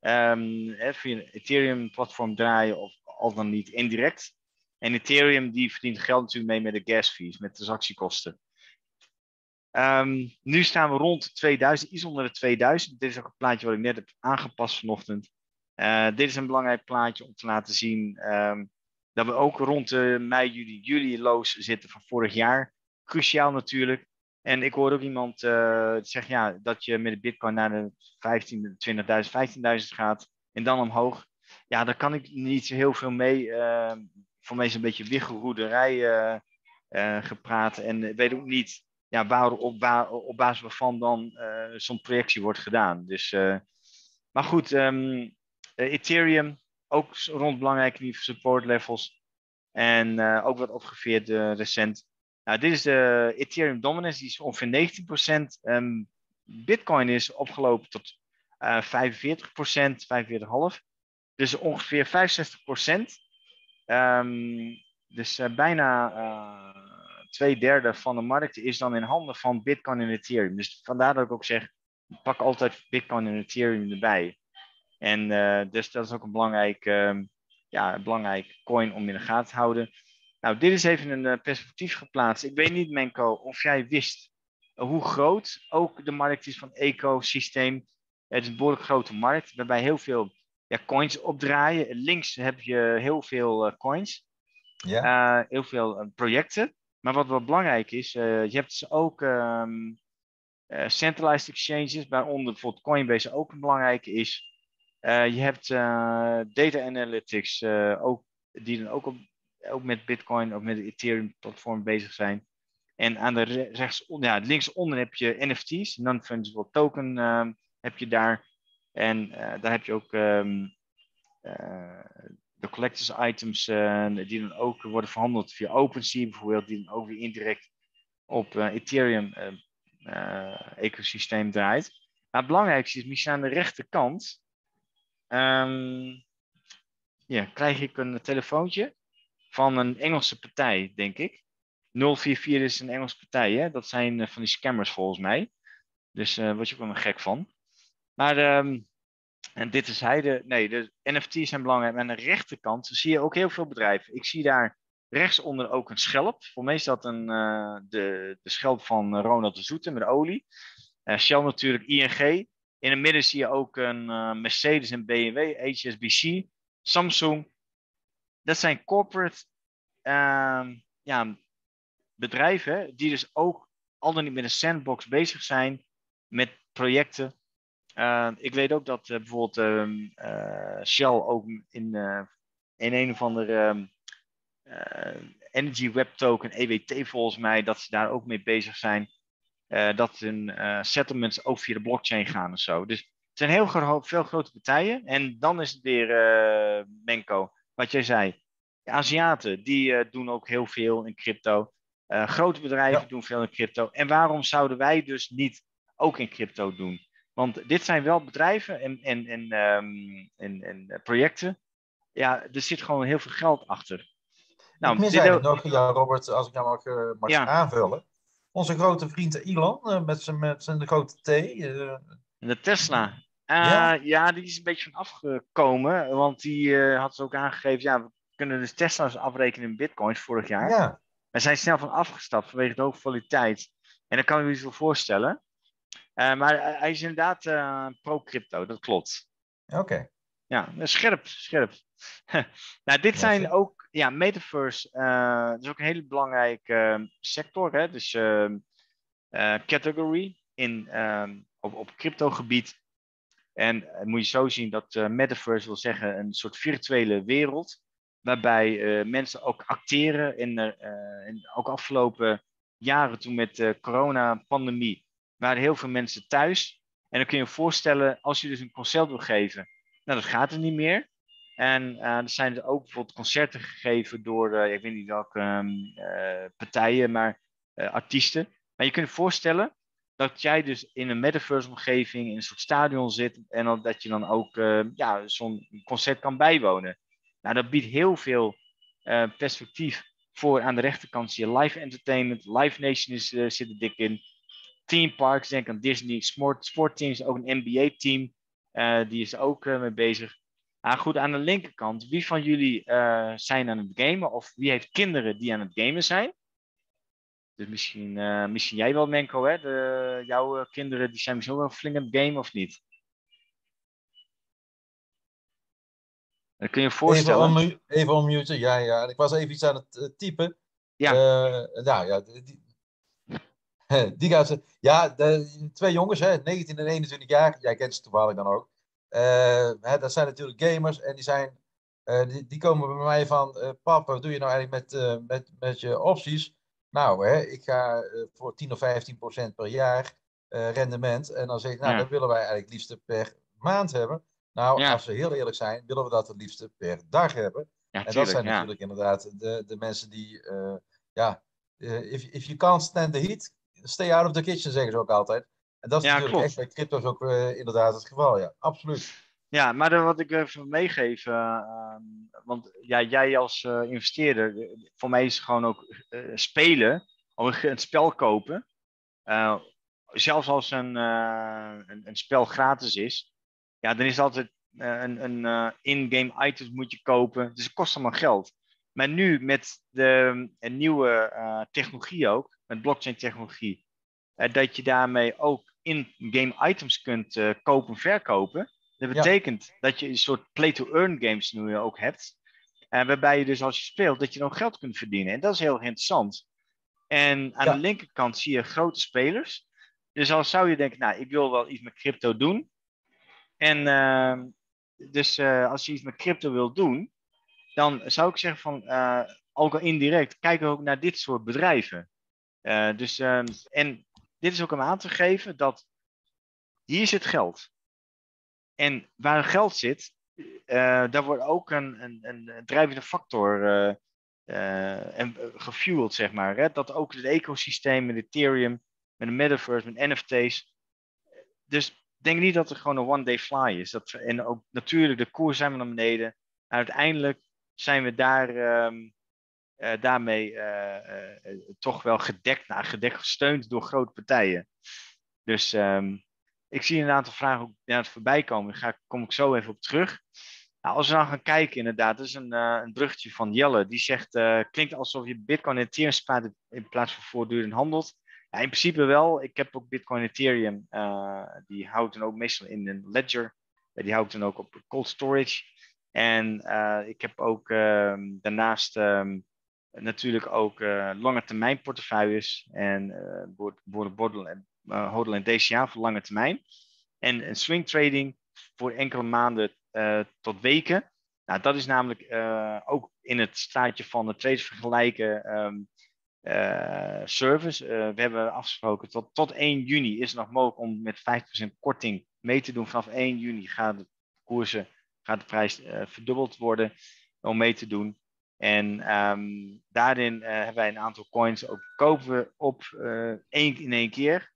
Um, via een Ethereum-platform draaien of al dan niet indirect. En Ethereum die verdient geld natuurlijk mee met de gas fees, met transactiekosten. Um, nu staan we rond 2000, iets onder de 2000. Dit is ook een plaatje wat ik net heb aangepast vanochtend. Uh, dit is een belangrijk plaatje om te laten zien um, dat we ook rond de mei, juli, juli loos zitten van vorig jaar. Cruciaal natuurlijk. En ik hoorde ook iemand uh, zeggen ja, dat je met de Bitcoin naar de 15, 20.000, 15.000 gaat en dan omhoog. Ja, daar kan ik niet zo heel veel mee. Uh, voor mij is een beetje wiggelroederij uh, gepraat. En ik weet ook niet ja, waar, op, waar, op basis waarvan dan zo'n projectie wordt gedaan. Dus, maar goed, um, Ethereum ook rond belangrijke support levels. En ook wat opgeveerd recent. Nou, dit is de Ethereum dominance, die is ongeveer 19%. Um, Bitcoin is opgelopen tot uh, 45% 45,5. Dus ongeveer 65 Um, dus uh, bijna uh, twee derde van de markt is dan in handen van Bitcoin en Ethereum. Dus vandaar dat ik ook zeg, pak altijd Bitcoin en Ethereum erbij. En dus dat is ook een belangrijk, uh, ja, belangrijk coin om in de gaten te houden. Nou, dit is even een uh, perspectief geplaatst. Ik weet niet, Menko, of jij wist hoe groot ook de markt is van ecosysteem. Het is een behoorlijk grote markt, waarbij heel veel ja, coins opdraaien. Links heb je heel veel coins, ja. heel veel projecten. Maar wat wel belangrijk is, je hebt dus ook um, centralized exchanges, waaronder bijvoorbeeld Coinbase ook een belangrijke is. Je hebt data analytics, ook, die dan ook, op, ook met Bitcoin of met het Ethereum-platform bezig zijn. En aan de rechts, ja, linksonder heb je NFT's, non-fungible token ehm, heb je daar. En daar heb je ook um, de collectors items die dan ook worden verhandeld via OpenSea bijvoorbeeld, die dan ook weer indirect op Ethereum ecosysteem draait. Maar het belangrijkste is misschien aan de rechterkant Um, ja, krijg ik een telefoontje van een Engelse partij, denk ik. 044 is een Engelse partij, hè? dat zijn eh, van die scammers volgens mij. Dus uh, word je ook wel gek van. Maar, um, en dit is hij, de, nee, de NFT's zijn belangrijk. Maar aan de rechterkant zie je ook heel veel bedrijven. Ik zie daar rechtsonder ook een schelp. Voor mij is dat een, uh, de, de schelp van Ronald de Zoete met olie. Shell natuurlijk, ING. In het midden zie je ook een Mercedes en BMW, HSBC, Samsung. Dat zijn corporate uh, ja, bedrijven die dus ook al dan niet met een sandbox bezig zijn met projecten. Uh, ik weet ook dat uh, bijvoorbeeld ehm, Shell ook in, in een of andere ehm, Energy Web Token, EWT volgens mij, dat ze daar ook mee bezig zijn. Dat hun settlements ook via de blockchain gaan en zo. Dus het zijn heel veel grote partijen. En dan is het weer, Menko, wat jij zei. De Aziaten, die doen ook heel veel in crypto. grote bedrijven doen veel in crypto. En waarom zouden wij dus niet ook in crypto doen? Want dit zijn wel bedrijven en, en, en, um, en, en projecten. Ja, er zit gewoon heel veel geld achter. Nou, ik mis eigenlijk nog, ja, Robert, als ik nou mag, mag ja. aanvullen onze grote vriend Elon met zijn, met zijn grote T. De Tesla. Ja. ja. die is een beetje van afgekomen, want die had ze ook aangegeven, ja, we kunnen dus Tesla's afrekenen in bitcoins vorig jaar. Ja. We zijn snel van afgestapt vanwege de hoge kwaliteit. En dat kan je je wel voorstellen. maar hij is inderdaad pro-crypto, dat klopt. Oké. Ja, scherp, scherp. nou, dit zijn ook, ja, metaverse, uh, dat is ook een hele belangrijke uh, sector, hè? dus uh, category in, ehm, op, op crypto gebied. En moet je zo zien dat metaverse wil zeggen een soort virtuele wereld, waarbij mensen ook acteren. In, in ook afgelopen jaren toen met de coronapandemie waren heel veel mensen thuis. En dan kun je je voorstellen, als je dus een concert wil geven, nou, dat gaat er niet meer. En er zijn er ook bijvoorbeeld concerten gegeven door, ik weet niet welke uh, partijen, maar artiesten. Maar je kunt je voorstellen dat jij dus in een metaverse-omgeving in een soort stadion zit en dat je dan ook ja, zo'n concert kan bijwonen. Nou, dat biedt heel veel perspectief voor aan de rechterkant zie je live entertainment, Live Nation is, zit er dik in. Theme parks, denk aan Disney, sport, sportteams, ook een NBA-team. Die is ook mee bezig. Ah, goed, aan de linkerkant, wie van jullie zijn aan het gamen? Of wie heeft kinderen die aan het gamen zijn? Dus misschien, misschien jij wel, Menko, hè? De, jouw kinderen die zijn misschien wel flink aan het gamen of niet? Dat kun je je voorstellen. Even, even onmuten, ja, ja. Ik was even iets aan het typen. Ja. nou ja, die, die gaan ze. Ja, de, twee jongens, hè, 19 en 21 jaar. Jij kent ze toevallig dan ook. Uh, hè, dat zijn natuurlijk gamers en die, zijn, uh, die, die, komen bij mij van: uh, Pap, wat doe je nou eigenlijk met, met, met je opties? Nou, hè, ik ga voor 10 of 15 procent per jaar rendement. En dan zeg ik: Nou, dat willen wij eigenlijk liefst per maand hebben. Nou, als we heel eerlijk zijn, willen we dat het liefst per dag hebben. Ja, en dat zijn natuurlijk inderdaad de, de mensen die, ja, if, if you can't stand the heat, stay out of the kitchen, zeggen ze ook altijd. En dat is natuurlijk klopt. echt bij crypto's ook inderdaad het geval, ja, absoluut. Ja, maar wat ik even meegeef, uh, want ja, jij als uh, investeerder, voor mij is gewoon ook spelen, of een, spel kopen, zelfs als een, een, een, spel gratis is, ja, dan is het altijd een, een in-game items moet je kopen, dus het kost allemaal geld. Maar nu met de een nieuwe technologie ook, met blockchain technologie, dat je daarmee ook in-game items kunt kopen en verkopen. Dat betekent dat je een soort play-to-earn games nu ook hebt. En waarbij je dus als je speelt, dat je dan geld kunt verdienen. En dat is heel interessant. En aan de linkerkant zie je grote spelers. Dus als zou je denken, nou, ik wil wel iets met crypto doen. En uh, dus uh, als je iets met crypto wil doen, dan zou ik zeggen van, uh, ook al indirect, kijk ook naar dit soort bedrijven. Dus, ehm, en dit is ook om aan te geven dat hier zit geld. En waar geld zit, uh, daar wordt ook een, een, een drijvende factor uh, uh, en, gefueld, zeg maar. Hè? Dat ook het ecosysteem met Ethereum, met de metaverse, met NFT's. Dus denk niet dat het gewoon een one-day fly is. Dat, en ook natuurlijk, de koers zijn we naar beneden. Uiteindelijk zijn we daar, um, daarmee toch wel gedekt, nou, gedekt gesteund door grote partijen. Dus um, ik zie een aantal vragen ook ja, voorbij komen. Daar kom ik zo even op terug. Nou, als we dan gaan kijken, inderdaad, dat is een, uh, een bruggetje van Jelle. Die zegt, uh, klinkt alsof je Bitcoin en Ethereum spaart in plaats van voortdurend handelt. Ja, in principe wel. Ik heb ook Bitcoin en Ethereum. Uh, die houdt dan ook meestal in een ledger. die houdt dan ook op cold storage. En ik heb ook ehm, daarnaast um, natuurlijk ook lange termijn portefeuilles. En en uh, hodl en DCA voor lange termijn. En een swing trading voor enkele maanden uh, tot weken. Nou, dat is namelijk uh, ook in het straatje van de trades vergelijken um, service. we hebben afgesproken tot, tot 1 juni is het nog mogelijk om met 50% korting mee te doen. Vanaf 1 juni gaat de koersen, gaat de prijs verdubbeld worden om mee te doen. En um, daarin hebben wij een aantal coins ook kopen we op één in één keer.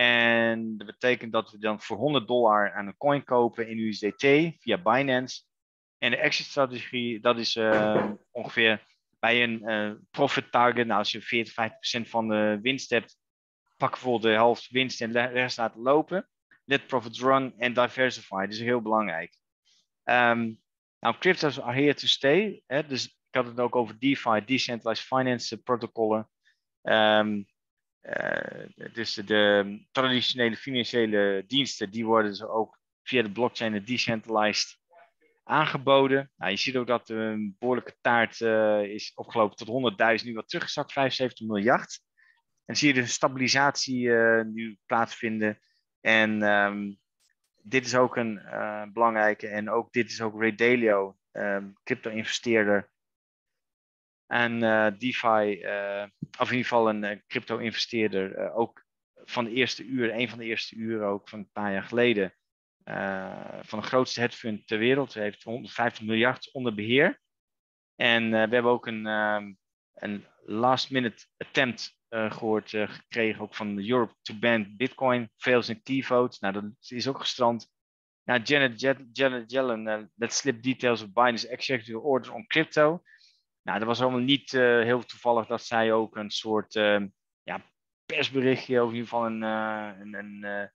En dat betekent dat we dan voor 100 dollar aan een coin kopen in USDT via Binance. En de exit-strategie, dat is uh, ongeveer bij een uh, profit target. Nou, als je 40, 50% van de winst hebt, pak bijvoorbeeld de helft winst en de rest laten lopen. Let profits run en diversify. Dat is heel belangrijk. Um, nou, crypto's are here to stay. Hè? Dus ik had het ook over DeFi, Decentralized Finance protocollen. Um, uh, dus de traditionele financiële diensten, die worden dus ook via de blockchain en decentralized aangeboden. Nou, je ziet ook dat een behoorlijke taart uh, is opgelopen tot 100.000, nu wat teruggezakt, 75 miljard. En zie je de stabilisatie uh, nu plaatsvinden. En um, dit is ook een belangrijke, en ook dit is ook Ray Dalio, um, crypto-investeerder, en uh, DeFi, uh, of in ieder geval een uh, crypto-investeerder, ook van de eerste uur, een van de eerste uren ook van een paar jaar geleden, van de grootste hedgefund ter wereld. Heeft 150 miljard onder beheer. En we hebben ook een, um, een last-minute attempt gehoord gekregen, ook van Europe to ban Bitcoin, fails in key votes. Nou, dat is ook gestrand. Nou, Janet, Janet Yellen, let's slip details of Binance executive orders on crypto. Nou, dat was allemaal niet uh, heel toevallig dat zij ook een soort uh, ja, persberichtje, of in ieder geval een, uh, een, een,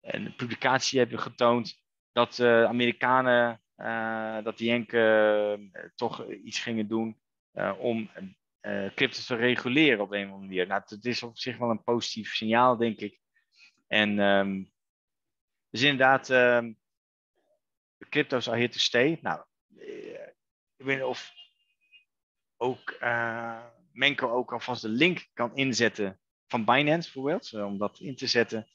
een, publicatie hebben getoond. Dat Amerikanen, dat die Jenken toch iets gingen doen om crypto te reguleren op een of andere manier. Nou, dat is op zich wel een positief signaal, denk ik. En um, dus inderdaad, um, crypto's are here to stay. Nou, ik weet niet of ook uh, Menko ook alvast de link kan inzetten van Binance bijvoorbeeld, om dat in te zetten.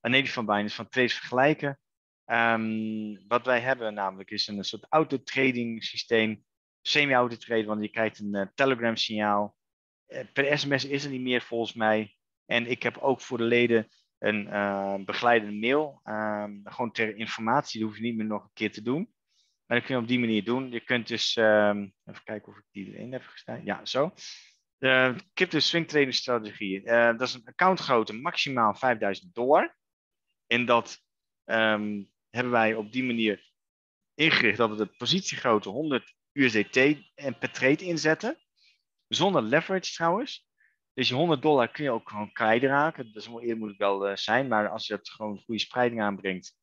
En nee, van Binance, van trades vergelijken. Um, wat wij hebben namelijk is een soort autotrading systeem, semi-autotrade, want je krijgt een uh, Telegram signaal. Per sms is er niet meer volgens mij. En ik heb ook voor de leden een begeleidende mail, um, gewoon ter informatie, dat hoef je niet meer nog een keer te doen. Maar dat kun je op die manier doen. Je kunt dus, um, even kijken of ik die erin heb gestaan. Ja, zo. De crypto swing trading strategie. Uh, dat is een account grootte maximaal 5000 dollar. En dat ehm, hebben wij op die manier ingericht dat we de positiegrootte 100 USDT en per trade inzetten. Zonder leverage trouwens. Dus je 100 dollar kun je ook gewoon kwijtraken. Dus eerder moet wel uh, zijn. Maar als je dat gewoon goede spreiding aanbrengt,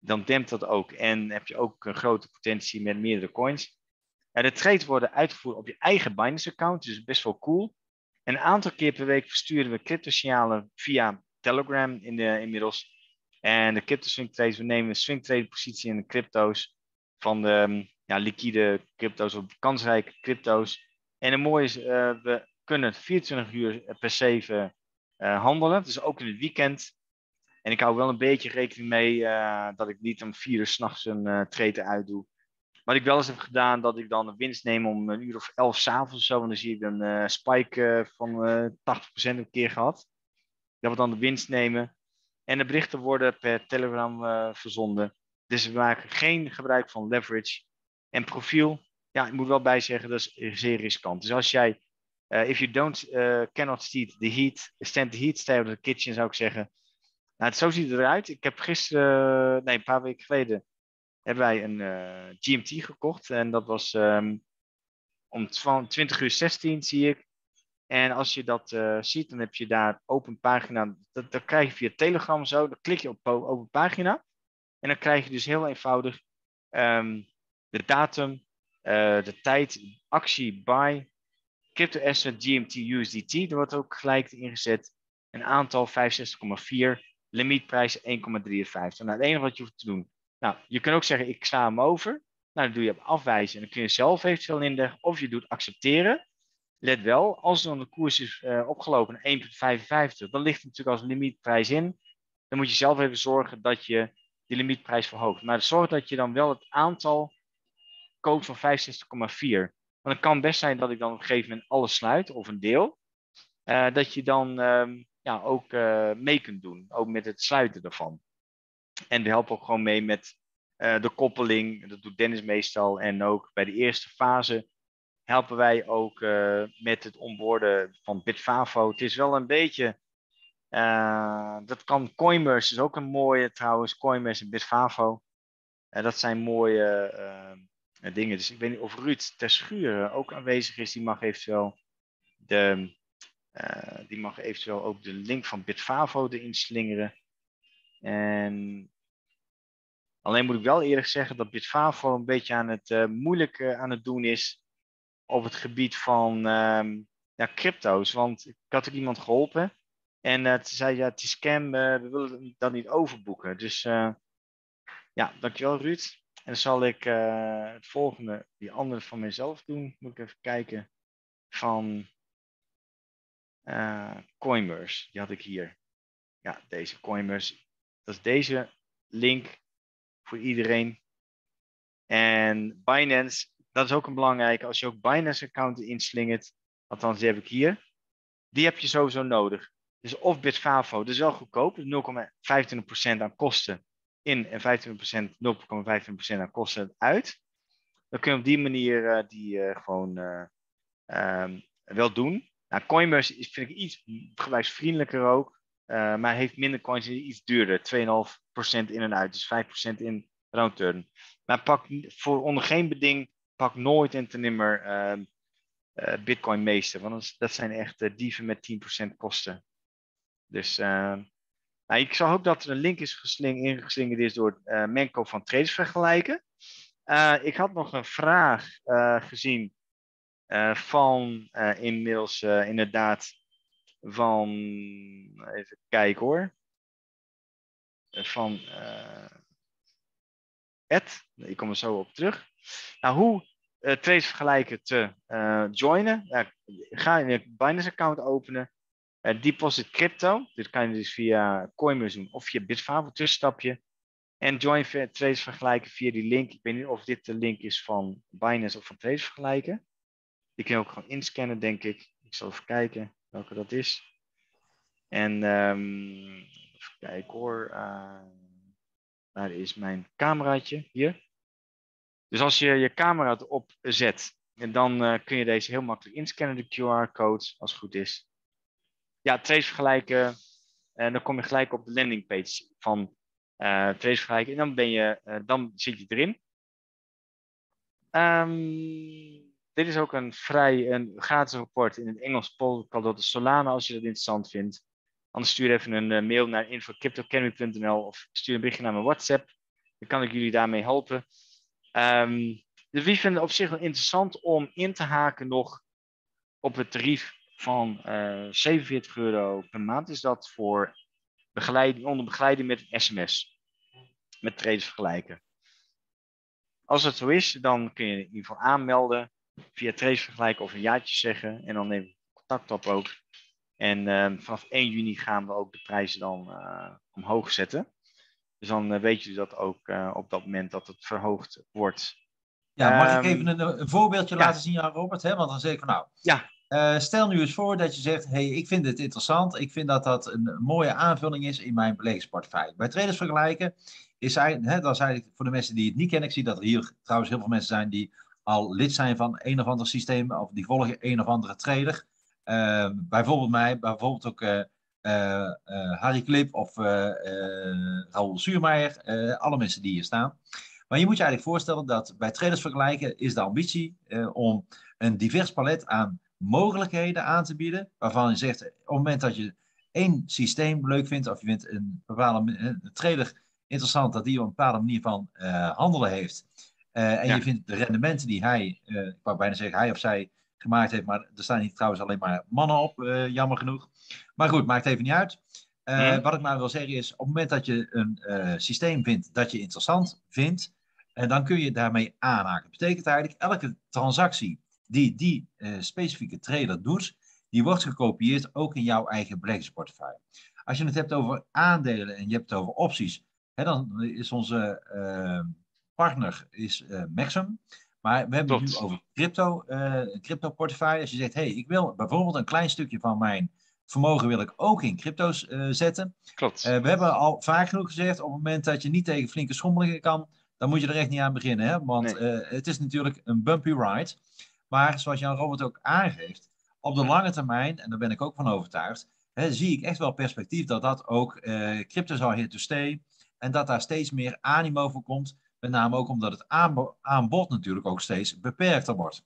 dan dempt dat ook. En heb je ook een grote potentie met meerdere coins. Ja, de trades worden uitgevoerd op je eigen Binance-account. Dus best wel cool. En een aantal keer per week versturen we crypto-signalen via Telegram in de, inmiddels. En de crypto swing trades, we nemen een swing trade positie in de crypto's van de ehm, ja, liquide crypto's of kansrijke crypto's. En het mooie is, uh, we kunnen 24 uur per 7 uh, handelen, dus ook in het weekend. En ik hou wel een beetje rekening mee uh, dat ik niet om 4 uur s'nachts een uh, trade uitdoe. Wat ik wel eens heb gedaan, dat ik dan een winst neem om een uur of 11 s'avonds of zo. En dan zie ik een spike van 80% een keer gehad. Dat we dan de winst nemen. En de berichten worden per Telegram verzonden. Dus we maken geen gebruik van leverage. En profiel, ja, ik moet wel bijzeggen, dat is zeer riskant. Dus als jij, if you don't, cannot stand the heat, stand the heat, stay out of the kitchen, zou ik zeggen. Nou, zo ziet het eruit. Ik heb gisteren, nee, een paar weken geleden, hebben wij een eh, GMT gekocht. En dat was um, om 20 uur 16, zie ik. En als je dat ziet, dan heb je daar open pagina. Dat, krijg je via Telegram zo. Dan klik je op open pagina. En dan krijg je dus heel eenvoudig um, de datum, de tijd, actie, buy, crypto asset, GMT, USDT. Er wordt ook gelijk ingezet. Een aantal 65,4, limietprijs 1,53. Nou, het enige wat je hoeft te doen. Nou, je kunt ook zeggen, ik sla hem over. Nou, dan doe je op afwijzen en dan kun je zelf eventueel inleggen. Of je doet accepteren. Let wel, als dan de koers is uh, opgelopen naar 1,55, dan ligt het natuurlijk als limietprijs in. Dan moet je zelf even zorgen dat je die limietprijs verhoogt. Maar zorg dat je dan wel het aantal koopt van 65,4. Want het kan best zijn dat ik dan op een gegeven moment alles sluit of een deel. Uh, dat je dan um, ja, ook uh, mee kunt doen, ook met het sluiten ervan. En we helpen ook gewoon mee met uh, de koppeling, dat doet Dennis meestal. En ook bij de eerste fase helpen wij ook met het onboorden van Bitfavo. Het is wel een beetje dat kan Coinbase, is ook een mooie trouwens. Coinbase en Bitfavo. Dat zijn mooie dingen. Dus ik weet niet of Ruud Terschuur ook aanwezig is. Die mag eventueel, de, die mag eventueel ook de link van Bitfavo erin slingeren. En alleen moet ik wel eerlijk zeggen dat Bitfavo een beetje aan het moeilijk aan het doen is op het gebied van um, ja, crypto's. Want ik had ook iemand geholpen. En uh, ze zei, ja, het is scam, uh, we willen dat niet overboeken. Dus uh, ja, dankjewel Ruud. En dan zal ik het volgende, die andere van mezelf doen. Moet ik even kijken. Van Coinbase, die had ik hier. Ja, deze Coinbase. Dat is deze link voor iedereen. En Binance, dat is ook een belangrijke. Als je ook Binance-account inslingert, althans die heb ik hier. Die heb je sowieso nodig. Dus of Bitfavo, dat is wel goedkoop, 0,25% aan kosten in en 25%, 0,25% aan kosten uit. Dan kun je op die manier uh, die uh, gewoon uh, um, wel doen. Nou, Coinbase is, vind ik iets gebruiksvriendelijker ook, maar heeft minder coins en iets duurder. 2,5% in en uit, dus 5% in round turn. Maar pak voor onder geen beding, pak nooit en ten nimmer ehm, Bitcoin meester, want dat zijn echt dieven met 10% kosten. Dus uh, nou, ik ook dat er een link is gesling, ingeslingerd is door Menko van Traders Vergelijken. Ik had nog een vraag gezien van inmiddels inderdaad van, even kijken hoor, van Ed, ik kom er zo op terug. Nou, hoe trades vergelijken te joinen? Ga je een Binance account openen deposit crypto, dit kan je dus via Coinbase doen of via Bitfavo, tussenstapje. En join trades vergelijken via die link. Ik weet niet of dit de link is van Binance of van trades vergelijken. Die kun je ook gewoon inscannen, denk ik. Ik zal even kijken welke dat is. En um, even kijken hoor. Uh, daar is mijn cameraatje hier. Dus als je je camera erop zet, dan uh, kun je deze heel makkelijk inscannen, de QR-code, als het goed is ja, trades vergelijken. En dan kom je gelijk op de landingpage van uh, vergelijken. En dan, ben je, dan zit je erin. Um, dit is ook een vrij een gratis rapport in het Engels, door de Solana, als je dat interessant vindt. Anders stuur even een uh, mail naar info.cryptoacademy.nl of stuur een berichtje naar mijn WhatsApp. Dan kan ik jullie daarmee helpen. Um, dus wie vinden op zich wel interessant om in te haken nog op het tarief van uh, 47 euro per maand? Is dat voor begeleiding, onder begeleiding met sms. Met traders vergelijken. Als het zo is, dan kun je in ieder geval aanmelden via traders vergelijken of een jaartje zeggen. En dan neem ik contact op ook. En uh, vanaf 1 juni gaan we ook de prijzen dan uh, omhoog zetten. Dus dan uh, weet je dat ook op dat moment dat het verhoogd wordt. Ja, mag um, ik even een, een voorbeeldje ja. laten zien aan Robert? Hè? Want dan zeg ik van nou, ja. Uh, stel nu eens voor dat je zegt, hey, ik vind het interessant. Ik vind dat dat een mooie aanvulling is in mijn beleggingsportefeuille. Bij traders vergelijken is eigenlijk, hè, dat is eigenlijk voor de mensen die het niet kennen. Ik zie dat er hier trouwens heel veel mensen zijn die al lid zijn van een of ander systeem. Of die volgen een of andere trader. Uh, bijvoorbeeld mij, bijvoorbeeld ook uh, Harry Klip of Raoul Suurmeijer. alle mensen die hier staan. Maar je moet je eigenlijk voorstellen dat bij traders vergelijken is de ambitie om een divers palet aan mogelijkheden aan te bieden, waarvan je zegt, op het moment dat je één systeem leuk vindt, of je vindt een bepaalde trader interessant dat die op een bepaalde manier van handelen heeft, uh, en je vindt de rendementen die hij, uh, ik wou bijna zeggen hij of zij gemaakt heeft, maar er staan hier trouwens alleen maar mannen op, jammer genoeg. Maar goed, maakt even niet uit. Mm. Wat ik maar wil zeggen is, op het moment dat je een systeem vindt dat je interessant vindt, en dan kun je daarmee aanhaken. Dat betekent eigenlijk elke transactie die die uh, specifieke trader doet, die wordt gekopieerd ook in jouw eigen beleggingsportefeuille. Als je het hebt over aandelen en je hebt het over opties, hè, dan is onze uh, partner is, uh, Maxim. Maar we hebben het nu over crypto, een crypto portefeuille. Als je zegt, hey, ik wil bijvoorbeeld een klein stukje van mijn vermogen wil ik ook in crypto's zetten. Klopt. we hebben al vaak genoeg gezegd, op het moment dat je niet tegen flinke schommelingen kan, dan moet je er echt niet aan beginnen. Hè? Want nee. het is natuurlijk een bumpy ride. Maar zoals Jan Robert ook aangeeft, op de lange termijn, en daar ben ik ook van overtuigd, hè, zie ik echt wel perspectief dat dat ook uh, crypto zal here to stay. En dat daar steeds meer animo voor komt. Met name ook omdat het aanbod natuurlijk ook steeds beperkter wordt.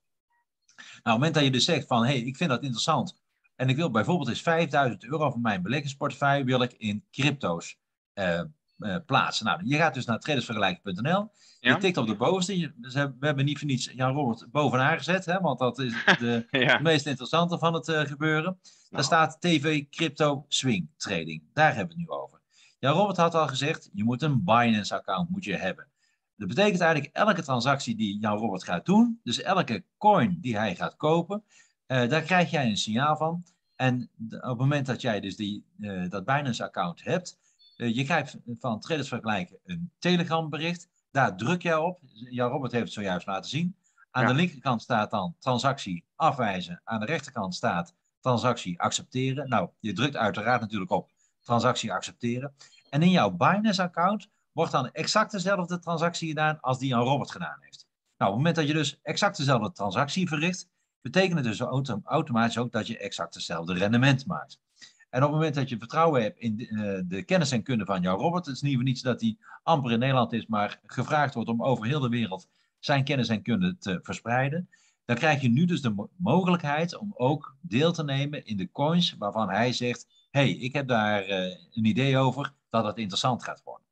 Nou, op het moment dat je dus zegt van, hé, hey, ik vind dat interessant. En ik wil bijvoorbeeld eens 5000 euro van mijn beleggingsportefeuille wil ik in crypto's uh, uh, plaatsen. Nou, je gaat dus naar tradersvergelijking.nl. Je tikt op de bovenste. we hebben niet voor niets Jan Robert bovenaan gezet, hè, want dat is de, ja. meest interessante van het uh, gebeuren. Nou. Daar staat TV Crypto Swing Trading. Daar hebben we het nu over. Jan Robert had al gezegd, je moet een Binance-account moet je hebben. Dat betekent eigenlijk elke transactie die Jan Robert gaat doen, dus elke coin die hij gaat kopen, uh, daar krijg jij een signaal van. En op het moment dat jij dus die, uh, dat Binance-account hebt, uh, je krijgt van Traders Vergelijken een Telegram bericht. Daar druk jij op. Jan Robert heeft het zojuist laten zien. Aan de linkerkant staat dan transactie afwijzen. Aan de rechterkant staat transactie accepteren. Nou, je drukt uiteraard natuurlijk op transactie accepteren. En in jouw Binance-account wordt dan exact dezelfde transactie gedaan als die Jan Robert gedaan heeft. Nou, op het moment dat je dus exact dezelfde transactie verricht, betekent het dus automatisch ook dat je exact hetzelfde rendement maakt. En op het moment dat je vertrouwen hebt in de, uh, de kennis en kunde van jouw Robert, het is in ieder geval niet dat hij amper in Nederland is, maar gevraagd wordt om over heel de wereld zijn kennis en kunde te verspreiden, dan krijg je nu dus de mogelijkheid om ook deel te nemen in de coins waarvan hij zegt, hey, ik heb daar uh, een idee over dat het interessant gaat worden.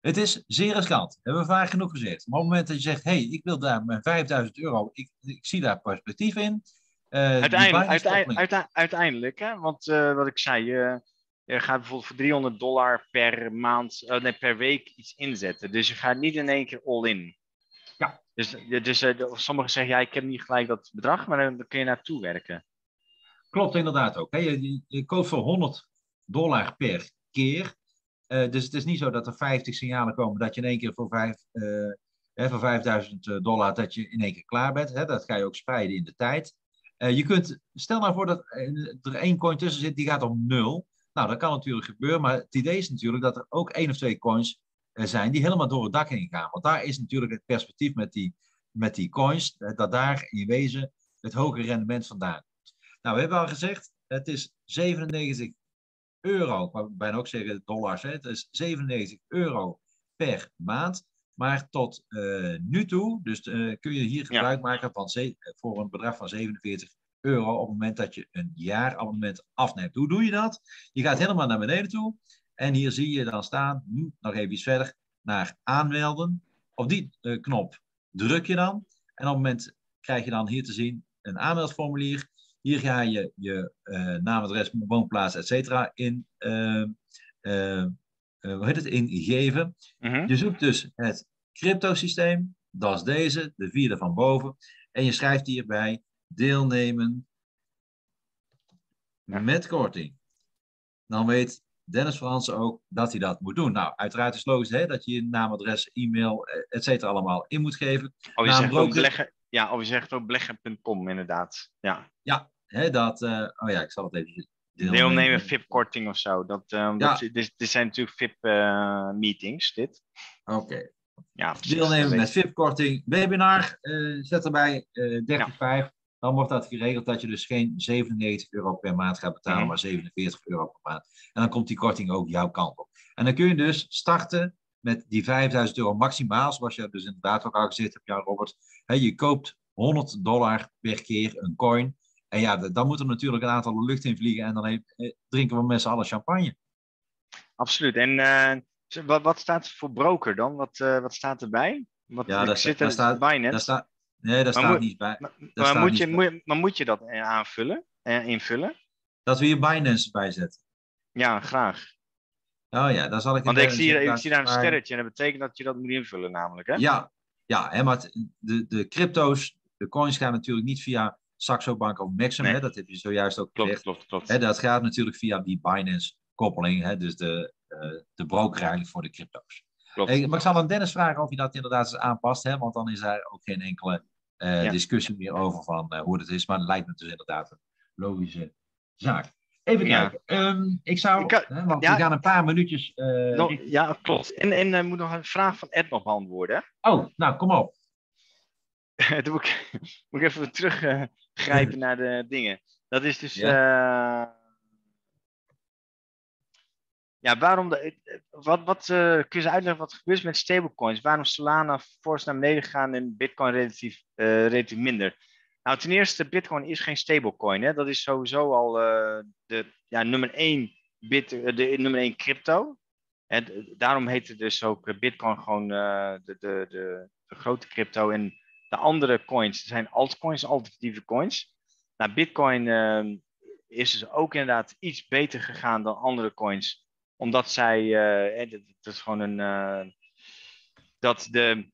Het is zeer riskant, hebben we vaak genoeg gezegd. Maar op het moment dat je zegt, hey, ik wil daar mijn 5000 euro, ik, ik zie daar perspectief in, uh, uiteindelijk, uiteindelijk, uiteindelijk, hè? want uh, wat ik zei, je, je gaat bijvoorbeeld voor 300 dollar per maand, uh, nee, per week iets inzetten. Dus je gaat niet in één keer all in. Ja. Dus, dus sommigen zeggen, ja, ik heb niet gelijk dat bedrag, maar dan, dan kun je naartoe werken. Klopt inderdaad ook. Hè? Je, je, je koopt voor 100 dollar per keer. Dus het is niet zo dat er 50 signalen komen dat je in één keer voor, 5, hè, voor 5000 dollar dat je in één keer klaar bent. Hè? Dat ga je ook spreiden in de tijd. Je kunt, stel nou voor dat er één coin tussen zit die gaat om nul. Nou, dat kan natuurlijk gebeuren, maar het idee is natuurlijk dat er ook één of twee coins zijn die helemaal door het dak heen gaan. Want daar is natuurlijk het perspectief met die, met die coins, dat daar in wezen het hoge rendement vandaan komt. Nou, we hebben al gezegd, het is 97 euro. Ik wou bijna ook zeggen dollars. Hè. Het is 97 euro per maand. Maar tot uh, nu toe, dus uh, kun je hier gebruik ja. maken van voor een bedrag van 47 euro op het moment dat je een jaarabonnement afneemt. Hoe doe je dat? Je gaat helemaal naar beneden toe en hier zie je dan staan, nu nog even iets verder, naar aanmelden. Op die uh, knop druk je dan en op het moment krijg je dan hier te zien een aanmeldformulier. Hier ga je je uh, naam, adres, woonplaats, et cetera in, uh, hoe heet het, ingeven. Mm Je zoekt dus het cryptosysteem, dat is deze, de vierde van boven. En je schrijft hierbij deelnemen met korting. Dan weet Dennis Fransen ook dat hij dat moet doen. Nou, uiteraard is het logisch hè, dat je je naam, adres, e-mail, et cetera allemaal in moet geven. Of je zegt ook beleggen, ja, of je zegt ook beleggen.com inderdaad. Ja, ja hè, dat, uh, oh ja, ik zal het even deelnemen. Deelnemen, VIP-korting of zo. Dat, um, ja. dat, dit, dit, zijn natuurlijk VIP-meetings, uh, dit. Oké. Ja, Deelnemen met VIP-korting. Webinar, uh, zet erbij uh, 35. Ja. Dan wordt dat geregeld dat je dus geen 97 euro per maand gaat betalen, mm maar 47 euro per maand. En dan komt die korting ook jouw kant op. En dan kun je dus starten met die 5000 euro maximaal, zoals je dus inderdaad ook al gezet hebt, Jan Robert. Je koopt 100 dollar per keer een coin. En ja, dan moet er natuurlijk een aantal de lucht in vliegen en dan eh, drinken we met z'n allen champagne. Absoluut. En uh, wat, wat staat voor broker dan? Wat, uh, wat staat erbij? Wat, ja, daar, zit daar, staat, daar, staat, Nee, daar staat niet bij. Maar, maar moet, je, moet, maar moet je dat aanvullen, eh, invullen? Dat we je Binance bijzetten. Ja, graag. Oh ja, dan zal ik... Want ik zie, ik zie daar een sterretje en dat betekent dat je dat moet invullen namelijk, hè? Ja, ja hè, maar de, de crypto's, de coins gaan natuurlijk niet via Saxo Bank of Maxim, hè, dat heb je zojuist ook klopt, gezegd. Klopt, klopt, hè, dat gaat natuurlijk via die Binance-koppeling, hè, dus de, uh, de broker eigenlijk voor de crypto's. Klopt. Hey, maar ik zal aan Dennis vragen of je dat inderdaad eens aanpast, hè, want dan is daar ook geen enkele uh, discussie meer over van uh, hoe het is. Maar het lijkt me dus inderdaad een logische zaak. Even kijken. Um, ik zou, ik hè, want ja, we gaan een paar minuutjes. Uh, nog, ja, klopt. En, en uh, moet nog een vraag van Ed nog beantwoorden. Oh, nou, kom op. Dan moet ik, moet ik even teruggrijpen naar de dingen. Dat is dus. Ja. Ja, waarom de, wat, wat uh, kun je uitleggen wat er gebeurt met stablecoins? Waarom Solana fors naar beneden gaan en Bitcoin relatief, uh, relatief minder? Nou, ten eerste, Bitcoin is geen stablecoin. Hè? Dat is sowieso al uh, de ja, nummer één bit, de nummer crypto. En daarom heet het dus ook Bitcoin gewoon de, de, de, grote crypto. En de andere coins zijn altcoins, alternatieve coins. Nou, Bitcoin is dus ook inderdaad iets beter gegaan dan andere coins omdat zij, dat, is gewoon een, dat de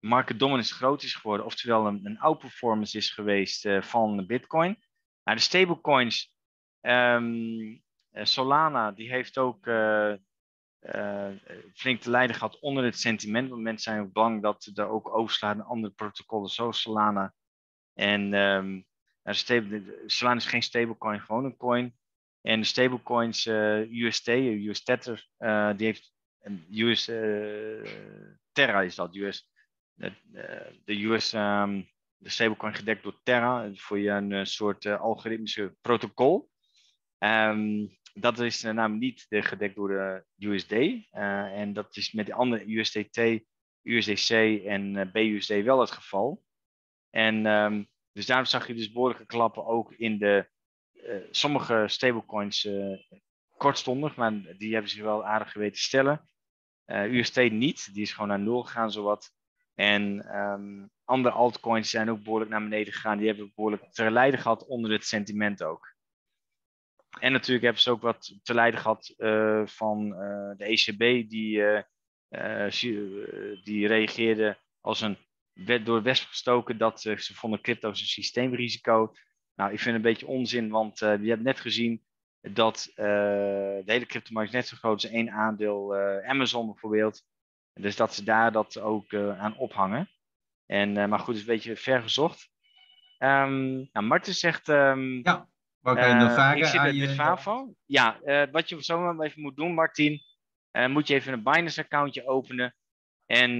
market dominance groot is geworden, oftewel een, een outperformance is geweest van Bitcoin. Nou, de stablecoins, um, Solana, die heeft ook flink te lijden gehad onder het sentiment. Want mensen zijn ook bang dat er ook overslaat naar andere protocollen zoals Solana. En um, Solana is geen stablecoin, gewoon een coin. En de stablecoins, uh, eh, UST, US Tether, uh, die heeft US uh, Terra is dat, US, de US, um, de stablecoin gedekt door Terra voor je een soort algoritmische protocol. Um, dat is namelijk niet de, gedekt door de USD. en dat is met de andere USDT, USDC en BUSD wel het geval. En um, dus daarom zag je dus behoorlijke klappen ook in de eh, sommige stablecoins kortstondig, maar die hebben zich wel aardig geweten stellen. Uh, eh, niet, die is gewoon naar nul gegaan zowat. En um, andere altcoins zijn ook behoorlijk naar beneden gegaan. Die hebben behoorlijk te lijden gehad onder het sentiment ook. En natuurlijk hebben ze ook wat te lijden gehad uh, van uh, de ECB, die, die reageerde als een wet door wesp gestoken dat ze vonden crypto's een systeemrisico. Nou, ik vind het een beetje onzin, want je hebt net gezien dat de hele cryptomarkt net zo groot is één aandeel Amazon bijvoorbeeld. Dus dat ze daar dat ook aan ophangen. En, maar goed, het is een beetje ver gezocht. Um, nou, Marten zegt... Um, ja, wat kan je nog vragen ik zit met, je... Favo. Ja, wat je zo even moet doen, Martin, moet je even een Binance-accountje openen. En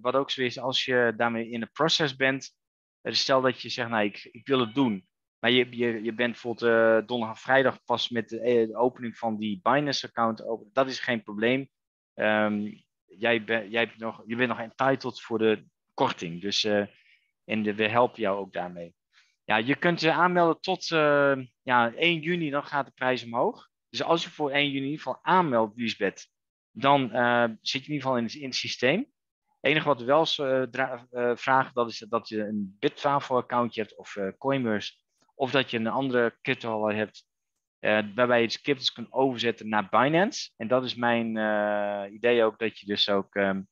wat ook zo is, als je daarmee in de proces bent, stel dat je zegt, nou, ik, ik wil het doen. maar je, je, je bent bijvoorbeeld uh, donderdag vrijdag pas met de, opening van die Binance-account open. Dat is geen probleem. Um, jij, jij bent nog, je bent nog entitled voor de korting. Dus uh, en we helpen jou ook daarmee. Ja, je kunt je aanmelden tot uh, ja, 1 juni, dan gaat de prijs omhoog. Dus als je voor 1 juni in ieder geval aanmeldt, Lisbeth, dan uh, zit je in ieder geval in, in het systeem. Het enige wat we wel uh, vragen, dat is dat je een Bitfavo-accountje hebt of Coinbase, of dat je een andere crypto hebt, waarbij je het cryptos kunt overzetten naar Binance. En dat is mijn idee ook, dat je dus ook um,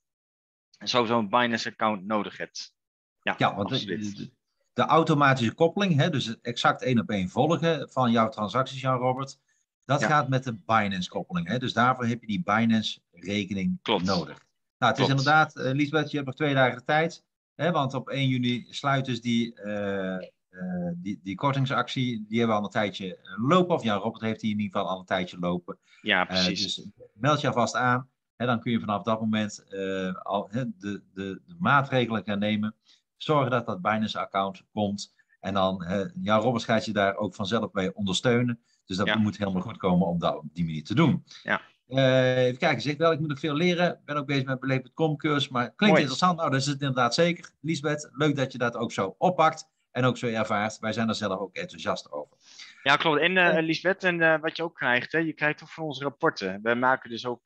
sowieso een Binance-account nodig hebt. Ja, ja want de, de, automatische koppeling, hè, dus exact één op één volgen van jouw transacties, Jan-Robert, dat gaat met de Binance-koppeling. Dus daarvoor heb je die Binance-rekening nodig. Nou, het is inderdaad, uh, Lisbeth, je hebt nog twee dagen de tijd. Hè, want op 1 juni sluit dus die, uh, uh, die, die kortingsactie. Die hebben we al een tijdje lopen. Of ja, Robert heeft die in ieder geval al een tijdje lopen. Ja, precies. dus meld je alvast aan. Hè, dan kun je vanaf dat moment al de, de, de maatregelen gaan nemen. Zorgen dat dat Binance-account komt. En dan, ja, Robert gaat je daar ook vanzelf bij ondersteunen. Dus dat moet helemaal goed komen om dat op die manier te doen. Ja. Uh, even kijken, zeg wel, ik moet nog veel leren. Ik ben ook bezig met beleefd.com cursus, maar klinkt interessant. Nou, dat is het inderdaad zeker. Lisbeth, leuk dat je dat ook zo oppakt en ook zo ervaart. Wij zijn er zelf ook enthousiast over. Ja, klopt. En uh, Lisbeth, en uh, wat je ook krijgt, hè, je krijgt ook van onze rapporten. We maken dus ook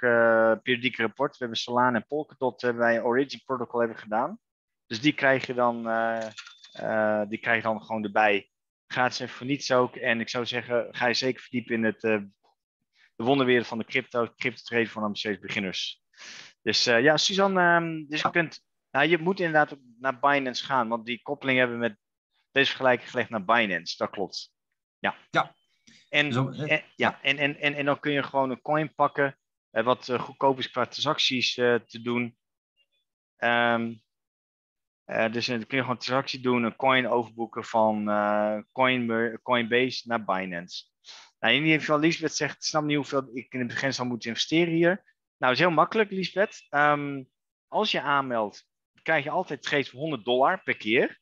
periodieke rapporten. We hebben Solana en Polkadot uh, bij Origin Protocol hebben gedaan. Dus die krijg je dan, die krijg je dan gewoon erbij gaat ze voor niets ook. En ik zou zeggen, ga je zeker verdiepen in het, uh, de wonderwereld van de crypto, crypto trade voor ambitieuze beginners. Dus uh, ja, Suzanne, um, dus je, kunt, nou, je moet inderdaad naar Binance gaan, want die koppeling hebben we met deze vergelijking gelegd naar Binance, dat klopt. Ja. ja. En, Zo, en, ja, en, en, en, en dan kun je gewoon een coin pakken, uh, wat goedkoop is qua transacties te doen. Um, uh, dus dan kun je gewoon een transactie doen, een coin overboeken van coin, Coinbase naar Binance. Nou, in ieder geval, Lisbeth zegt, ik snap niet hoeveel ik in het begin zal moeten investeren hier. Nou, het is heel makkelijk, Lisbeth. Um, als je aanmeldt, krijg je altijd voor 100 dollar per keer.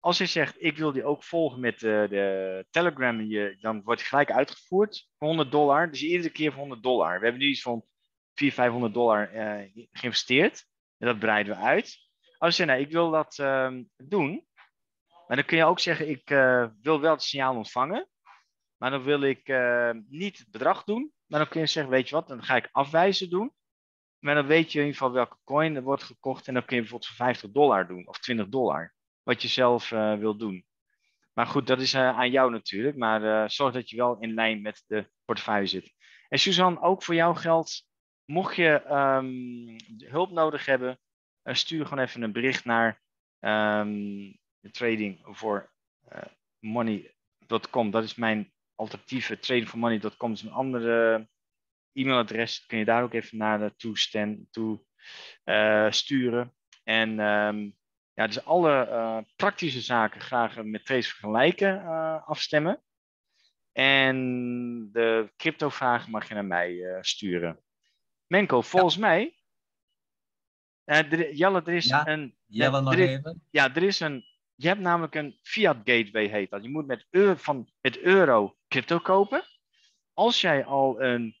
Als je zegt, ik wil die ook volgen met de, de Telegram, je, dan wordt het gelijk uitgevoerd voor 100 dollar. Dus iedere keer voor 100 dollar. We hebben nu iets van 400, 500 dollar uh, geïnvesteerd. En dat breiden we uit. Als je nou, ik wil dat uh, doen, maar dan kun je ook zeggen, ik uh, wil wel het signaal ontvangen, maar dan wil ik uh, niet het bedrag doen. Maar dan kun je zeggen, weet je wat, dan ga ik afwijzen doen. Maar dan weet je in ieder geval welke coin er wordt gekocht. En dan kun je bijvoorbeeld voor 50 dollar doen of 20 dollar. Wat je zelf uh, wil doen. Maar goed, dat is uh, aan jou natuurlijk. Maar uh, zorg dat je wel in lijn met de portefeuille zit. En Suzanne, ook voor jou geldt. Mocht je um, hulp nodig hebben, stuur gewoon even een bericht naar um, trading voor. Dat is mijn alternatieve trading for money.com. is een andere e-mailadres. Kun je daar ook even naar toe, sturen. En um, ja, dus alle uh, praktische zaken graag met trades vergelijken uh, afstemmen. En de crypto-vragen mag je naar mij uh, sturen. Menko, volgens ja. mij uh, Jelle, er is een. Jelle nog even. Ja, er is een. Je hebt namelijk een fiat gateway, heet dat. Je moet met, euro, van, met euro crypto kopen. Als jij al een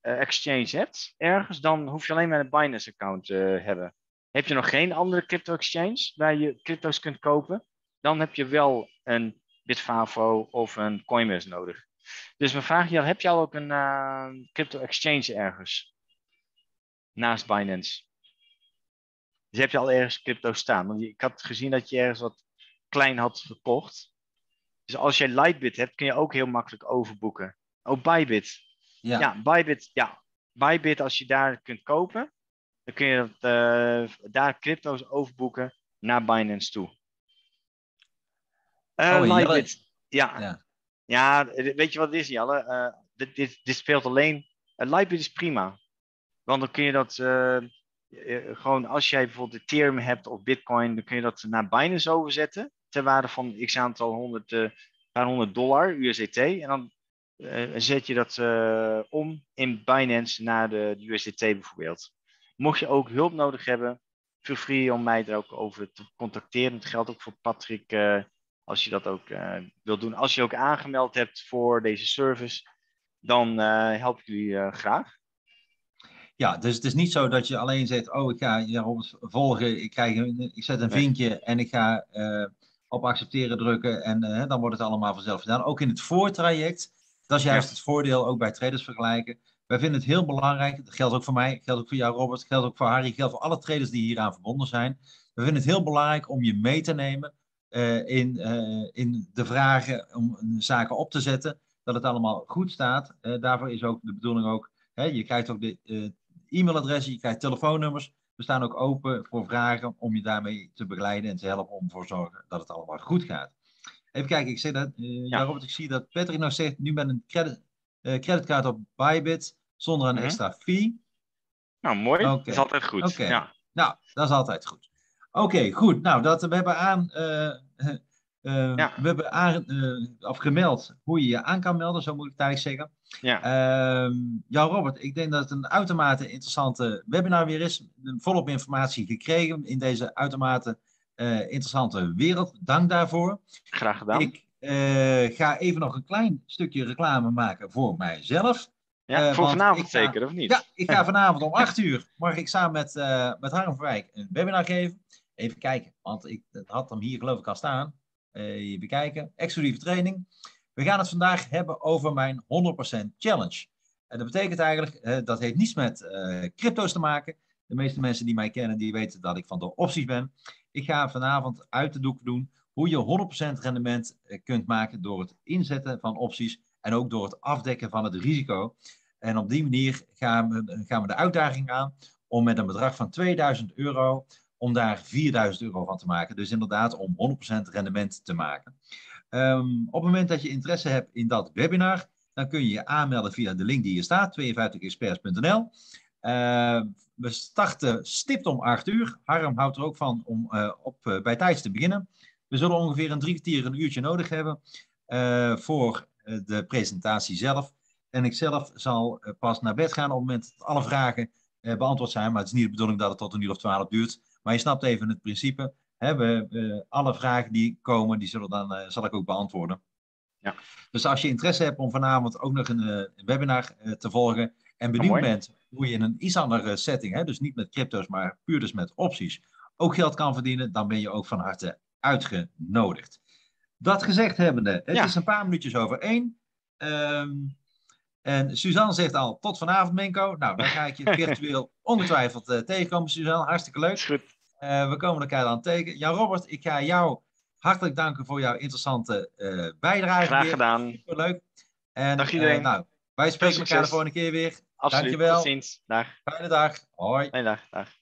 exchange hebt ergens, dan hoef je alleen maar een Binance-account te hebben. Heb je nog geen andere crypto-exchange waar je crypto's kunt kopen, dan heb je wel een Bitfavo of een Coinbase nodig. Dus mijn vraag je, heb je al ook een uh, crypto-exchange ergens? Naast Binance. Dus heb je al ergens crypto staan? Want ik had gezien dat je ergens wat klein had gekocht. Dus als jij Lightbit hebt, kun je ook heel makkelijk overboeken. Oh, Bybit. Ja, ja Bybit. Ja, Bybit, als je daar kunt kopen, dan kun je dat, uh, daar crypto's overboeken naar Binance toe. Uh, oh. Ja. ja. Ja. weet je wat het is, Jelle? Uh, dit, dit, dit, speelt alleen. Lightbit is prima. Want dan kun je dat eh, gewoon als jij bijvoorbeeld Ethereum hebt of Bitcoin, dan kun je dat naar Binance overzetten. Ter waarde van x aantal 100, uh, 100 dollar USDT. En dan zet je dat om in Binance naar de, USDT bijvoorbeeld. Mocht je ook hulp nodig hebben, feel free om mij er ook over te contacteren. Dat geldt ook voor Patrick als je dat ook uh, wilt doen. Als je ook aangemeld hebt voor deze service, dan help ik jullie graag. Ja, dus het is niet zo dat je alleen zegt, oh, ik ga je volgen, ik, krijg een, ik zet een vinkje en ik ga op accepteren drukken en dan wordt het allemaal vanzelf gedaan. Ook in het voortraject, dat is juist het voordeel, ook bij traders vergelijken. Wij vinden het heel belangrijk, dat geldt ook voor mij, geldt ook voor jou Robert, geldt ook voor Harry, geldt voor alle traders die hieraan verbonden zijn. We vinden het heel belangrijk om je mee te nemen uh, in, uh, in de vragen om zaken op te zetten, dat het allemaal goed staat. Uh, daarvoor is ook de bedoeling ook, hè, je krijgt ook de e-mailadressen, je krijgt telefoonnummers. We staan ook open voor vragen om je daarmee te begeleiden en te helpen om ervoor te zorgen dat het allemaal goed gaat. Even kijken, ik, zeg dat, ja. Robert, ik zie dat Patrick nog zegt, nu met een credit, creditcard op Bybit zonder een mhm. extra fee. Nou, mooi. Dat is altijd goed. Okay. Ja. Nou, dat is altijd goed. Oké, goed. Nou, dat, we hebben aan, uh, uh, we hebben aan, of gemeld hoe je je aan kan melden, zo moet ik het eigenlijk zeggen. Ja. Ehm, ja, Robert, ik denk dat het een uitermate interessante webinar weer is. Volop informatie gekregen in deze uitermate interessante wereld. Dank daarvoor. Graag gedaan. Ik ga even nog een klein stukje reclame maken voor mijzelf. Ja, uh, voor vanavond zeker, of niet? Ja, ik ga vanavond om 8 uur, mag ik samen met, uh, met Harm Verwijk een webinar geven. Even kijken, want ik had hem hier geloof ik al staan. Even kijken, exclusieve training. We gaan het vandaag hebben over mijn 100% challenge. En dat betekent eigenlijk, dat heeft niets met crypto's te maken. De meeste mensen die mij kennen, die weten dat ik van de opties ben. Ik ga vanavond uit de doek doen hoe je 100% rendement kunt maken door het inzetten van opties en ook door het afdekken van het risico. En op die manier gaan we, gaan we de uitdaging aan om met een bedrag van 2000 euro, om daar 4000 euro van te maken. Dus inderdaad om 100% rendement te maken. Um, op het moment dat je interesse hebt in dat webinar, dan kun je je aanmelden via de link die hier staat, 52experts.nl. Uh, ehm, we starten stipt om 8 uur. Harm houdt er ook van om uh, op, bij tijds te beginnen. We zullen ongeveer een drie kwartier, een uurtje nodig hebben uh, voor de presentatie zelf. En ik zelf zal eh, pas naar bed gaan op het moment dat alle vragen eh, beantwoord zijn. Maar het is niet de bedoeling dat het tot een uur of twaalf duurt. Maar je snapt even het principe. Hè, we, alle vragen die komen, die zullen dan, zal ik ook beantwoorden. Ja. Dus als je interesse hebt om vanavond ook nog een, een webinar te volgen en benieuwd bent hoe je in een iets andere setting, hè, dus niet met crypto's, maar puur dus met opties, ook geld kan verdienen, dan ben je ook van harte uitgenodigd. Dat gezegd hebbende, het is een paar minuutjes over één. Um, en Suzanne zegt al, tot vanavond Menko. Nou, dan ga ik je virtueel ongetwijfeld uh, tegenkomen, Suzanne. Hartstikke leuk. Goed. Uh, we komen elkaar dan tegen. Ja, Robert, ik ga jou hartelijk danken voor jouw interessante uh, bijdrage. Graag gedaan. Superleuk. En, dag iedereen. nou, wij spreken elkaar de volgende keer weer. Absoluut. Dankjewel. Tot ziens. Dag. Fijne dag. Hoi. Fijne dag. Dag.